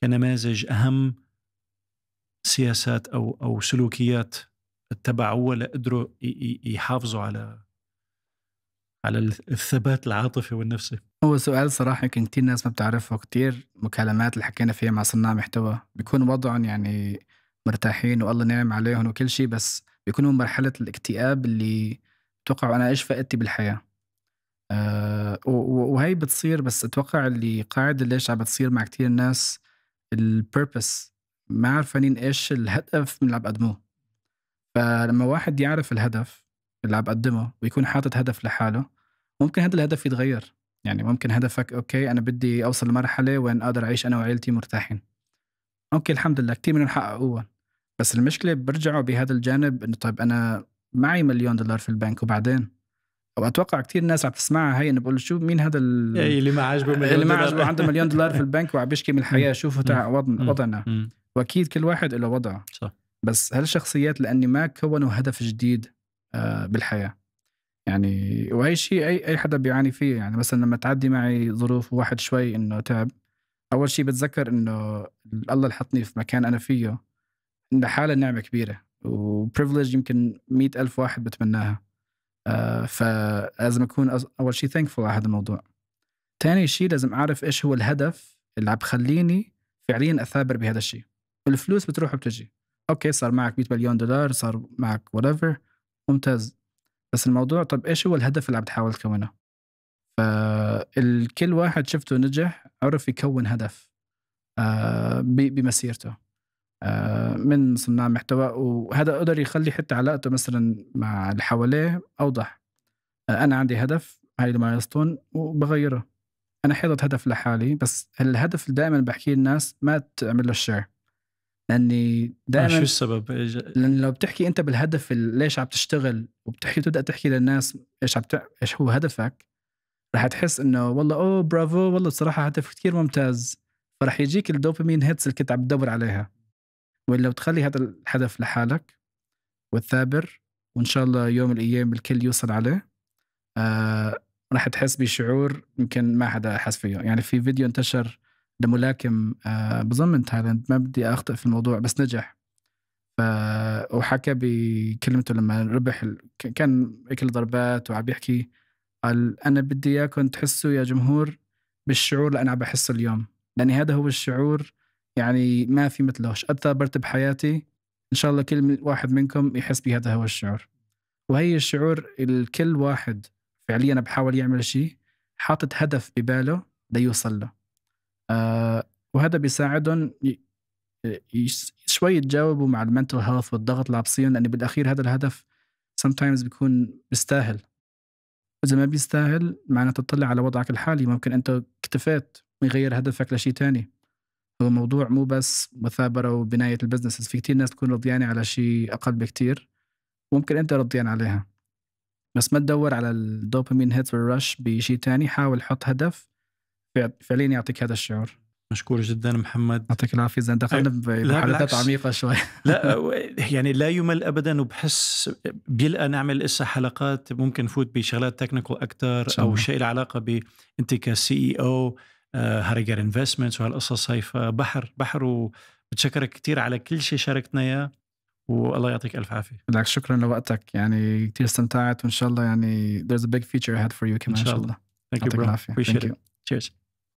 كنماذج أهم سياسات أو أو سلوكيات اتبعوها لقدروا يحافظوا على على الثبات العاطفي والنفسي؟ هو سؤال صراحة يمكن كتير ناس ما بتعرفه كتير مكالمات اللي حكينا فيها مع صناع محتوى بيكون وضعهم يعني مرتاحين والله نعم عليهم وكل شيء بس بيكونوا مرحلة الاكتئاب اللي بتوقع أنا إيش فقدتي بالحياة. أه وهي بتصير بس أتوقع اللي قاعدة ليش عم بتصير مع كتير ناس البيربس ما عارفين إيش الهدف من اللي عم بقدموه فلما واحد يعرف الهدف اللي عم بقدمه ويكون حاطط هدف لحاله ممكن هذا الهدف يتغير. يعني ممكن هدفك أوكي أنا بدي أوصل لمرحلة وين أقدر أعيش أنا وعائلتي مرتاحين. أوكي الحمد لله كثير منهم حققوها. بس المشكلة برجعوا بهذا الجانب إنه طيب أنا معي مليون دولار في البنك وبعدين واتوقع كثير ناس عم تسمعها هي إنه بقول شو مين هذا اللي ما عاجبه مليون اللي ما عاجبه عنده مليون دولار في البنك وعم بيشكي من الحياة شوفوا تاع وضعنا وأكيد كل واحد له وضعه. صح. بس هالشخصيات لأني ما كونوا هدف جديد آه، بالحياة؟ يعني وهي شيء أي أي حدا بيعاني فيه. يعني مثلا لما تعدي معي ظروف واحد شوي إنه تعب أول شيء بتذكر إنه الله اللي حطني في مكان أنا فيه انه حاله نعمة كبيرة. و privilege يمكن مئة ألف واحد بتمناها. فلازم أكون أول شيء thankful على هذا الموضوع. ثاني شيء لازم أعرف إيش هو الهدف اللي عم بخليني فعليا أثابر بهذا الشيء الفلوس بتروح وبتجي. أوكي صار معك 100 مليون دولار صار معك whatever. ممتاز. بس الموضوع طب إيش هو الهدف اللي عم تحاول تكونه؟ فالكل واحد شفته نجح عرف يكون هدف آه، بمسيرته. آه، من صناع محتوى وهذا قدر يخلي حتى علاقته مثلا مع اللي حواليه أوضح. آه، أنا عندي هدف هاي ال milestone وبغيره. أنا حاطط هدف لحالي بس الهدف اللي دائما بحكيه للناس ما تعمل له share لأني دائما شو السبب؟ لأن لو بتحكي أنت بالهدف ليش عم تشتغل وبتحكي تبدا تحكي للناس إيش عم إيش هو هدفك رح تحس إنه والله أوه برافو والله بصراحة هدف كثير ممتاز. فرح يجيك ال dopamine hits اللي كنت عم تدور عليها. ولا بتخلي هذا الهدف لحالك وتثابر وإن شاء الله يوم من الأيام الكل يوصل عليه. آه رح تحس بشعور يمكن ما حدا حس فيه. يعني في فيديو انتشر لملاكم آه بظن من تايلاند. ما بدي أخطئ في الموضوع بس نجح. ف وحكى بكلمته لما ربح ال... كان اكل ضربات وعم يحكي قال أنا بدي إياكم تحسوا يا جمهور بالشعور اللي أنا عم بحسه اليوم. لأني هذا هو الشعور يعني ما في مثله. قد ثابرت بحياتي إن شاء الله كل واحد منكم يحس بهذا هو الشعور. وهي الشعور الكل واحد فعليا بحاول يعمل شيء حاطط هدف بباله ليوصل له. آه وهذا بيساعدهم شوي يتجاوبوا مع ال mental health والضغط اللي عم لأن بالأخير هذا الهدف sometimes بيكون بيستاهل. إذا ما بيستاهل معناته تطلع على وضعك الحالي. ممكن أنت اكتفيت ويغير هدفك لشيء تاني. هو موضوع مو بس مثابرة وبناية ال business في كتير ناس تكون رضيانة على شيء أقل بكتير. ممكن أنت رضيان عليها. بس ما تدور على ال dopamine hit وال rush بشيء تاني حاول حط هدف. فعليا يعطيك هذا الشعور. مشكور جدا محمد. يعطيك العافية زين دخلنا بمحادثات عميقة شوي. لا يعني لا يمل ابدا وبحس بيلقى نعمل إسا حلقات ممكن نفوت بشغلات تكنيكال أكثر أو شيء له علاقة ب أنت كسي إي أو هاريجر انفستمنتس وهالقصص هاي فبحر بحر وبتشكرك كثير على كل شيء شاركتنا إياه والله يعطيك ألف عافية. بالعكس شكرا لوقتك. يعني كثير استمتعت وإن شاء الله يعني there's a big future ahead for you كمان إن شاء الله. Thank you bro. Appreciate it. Cheers.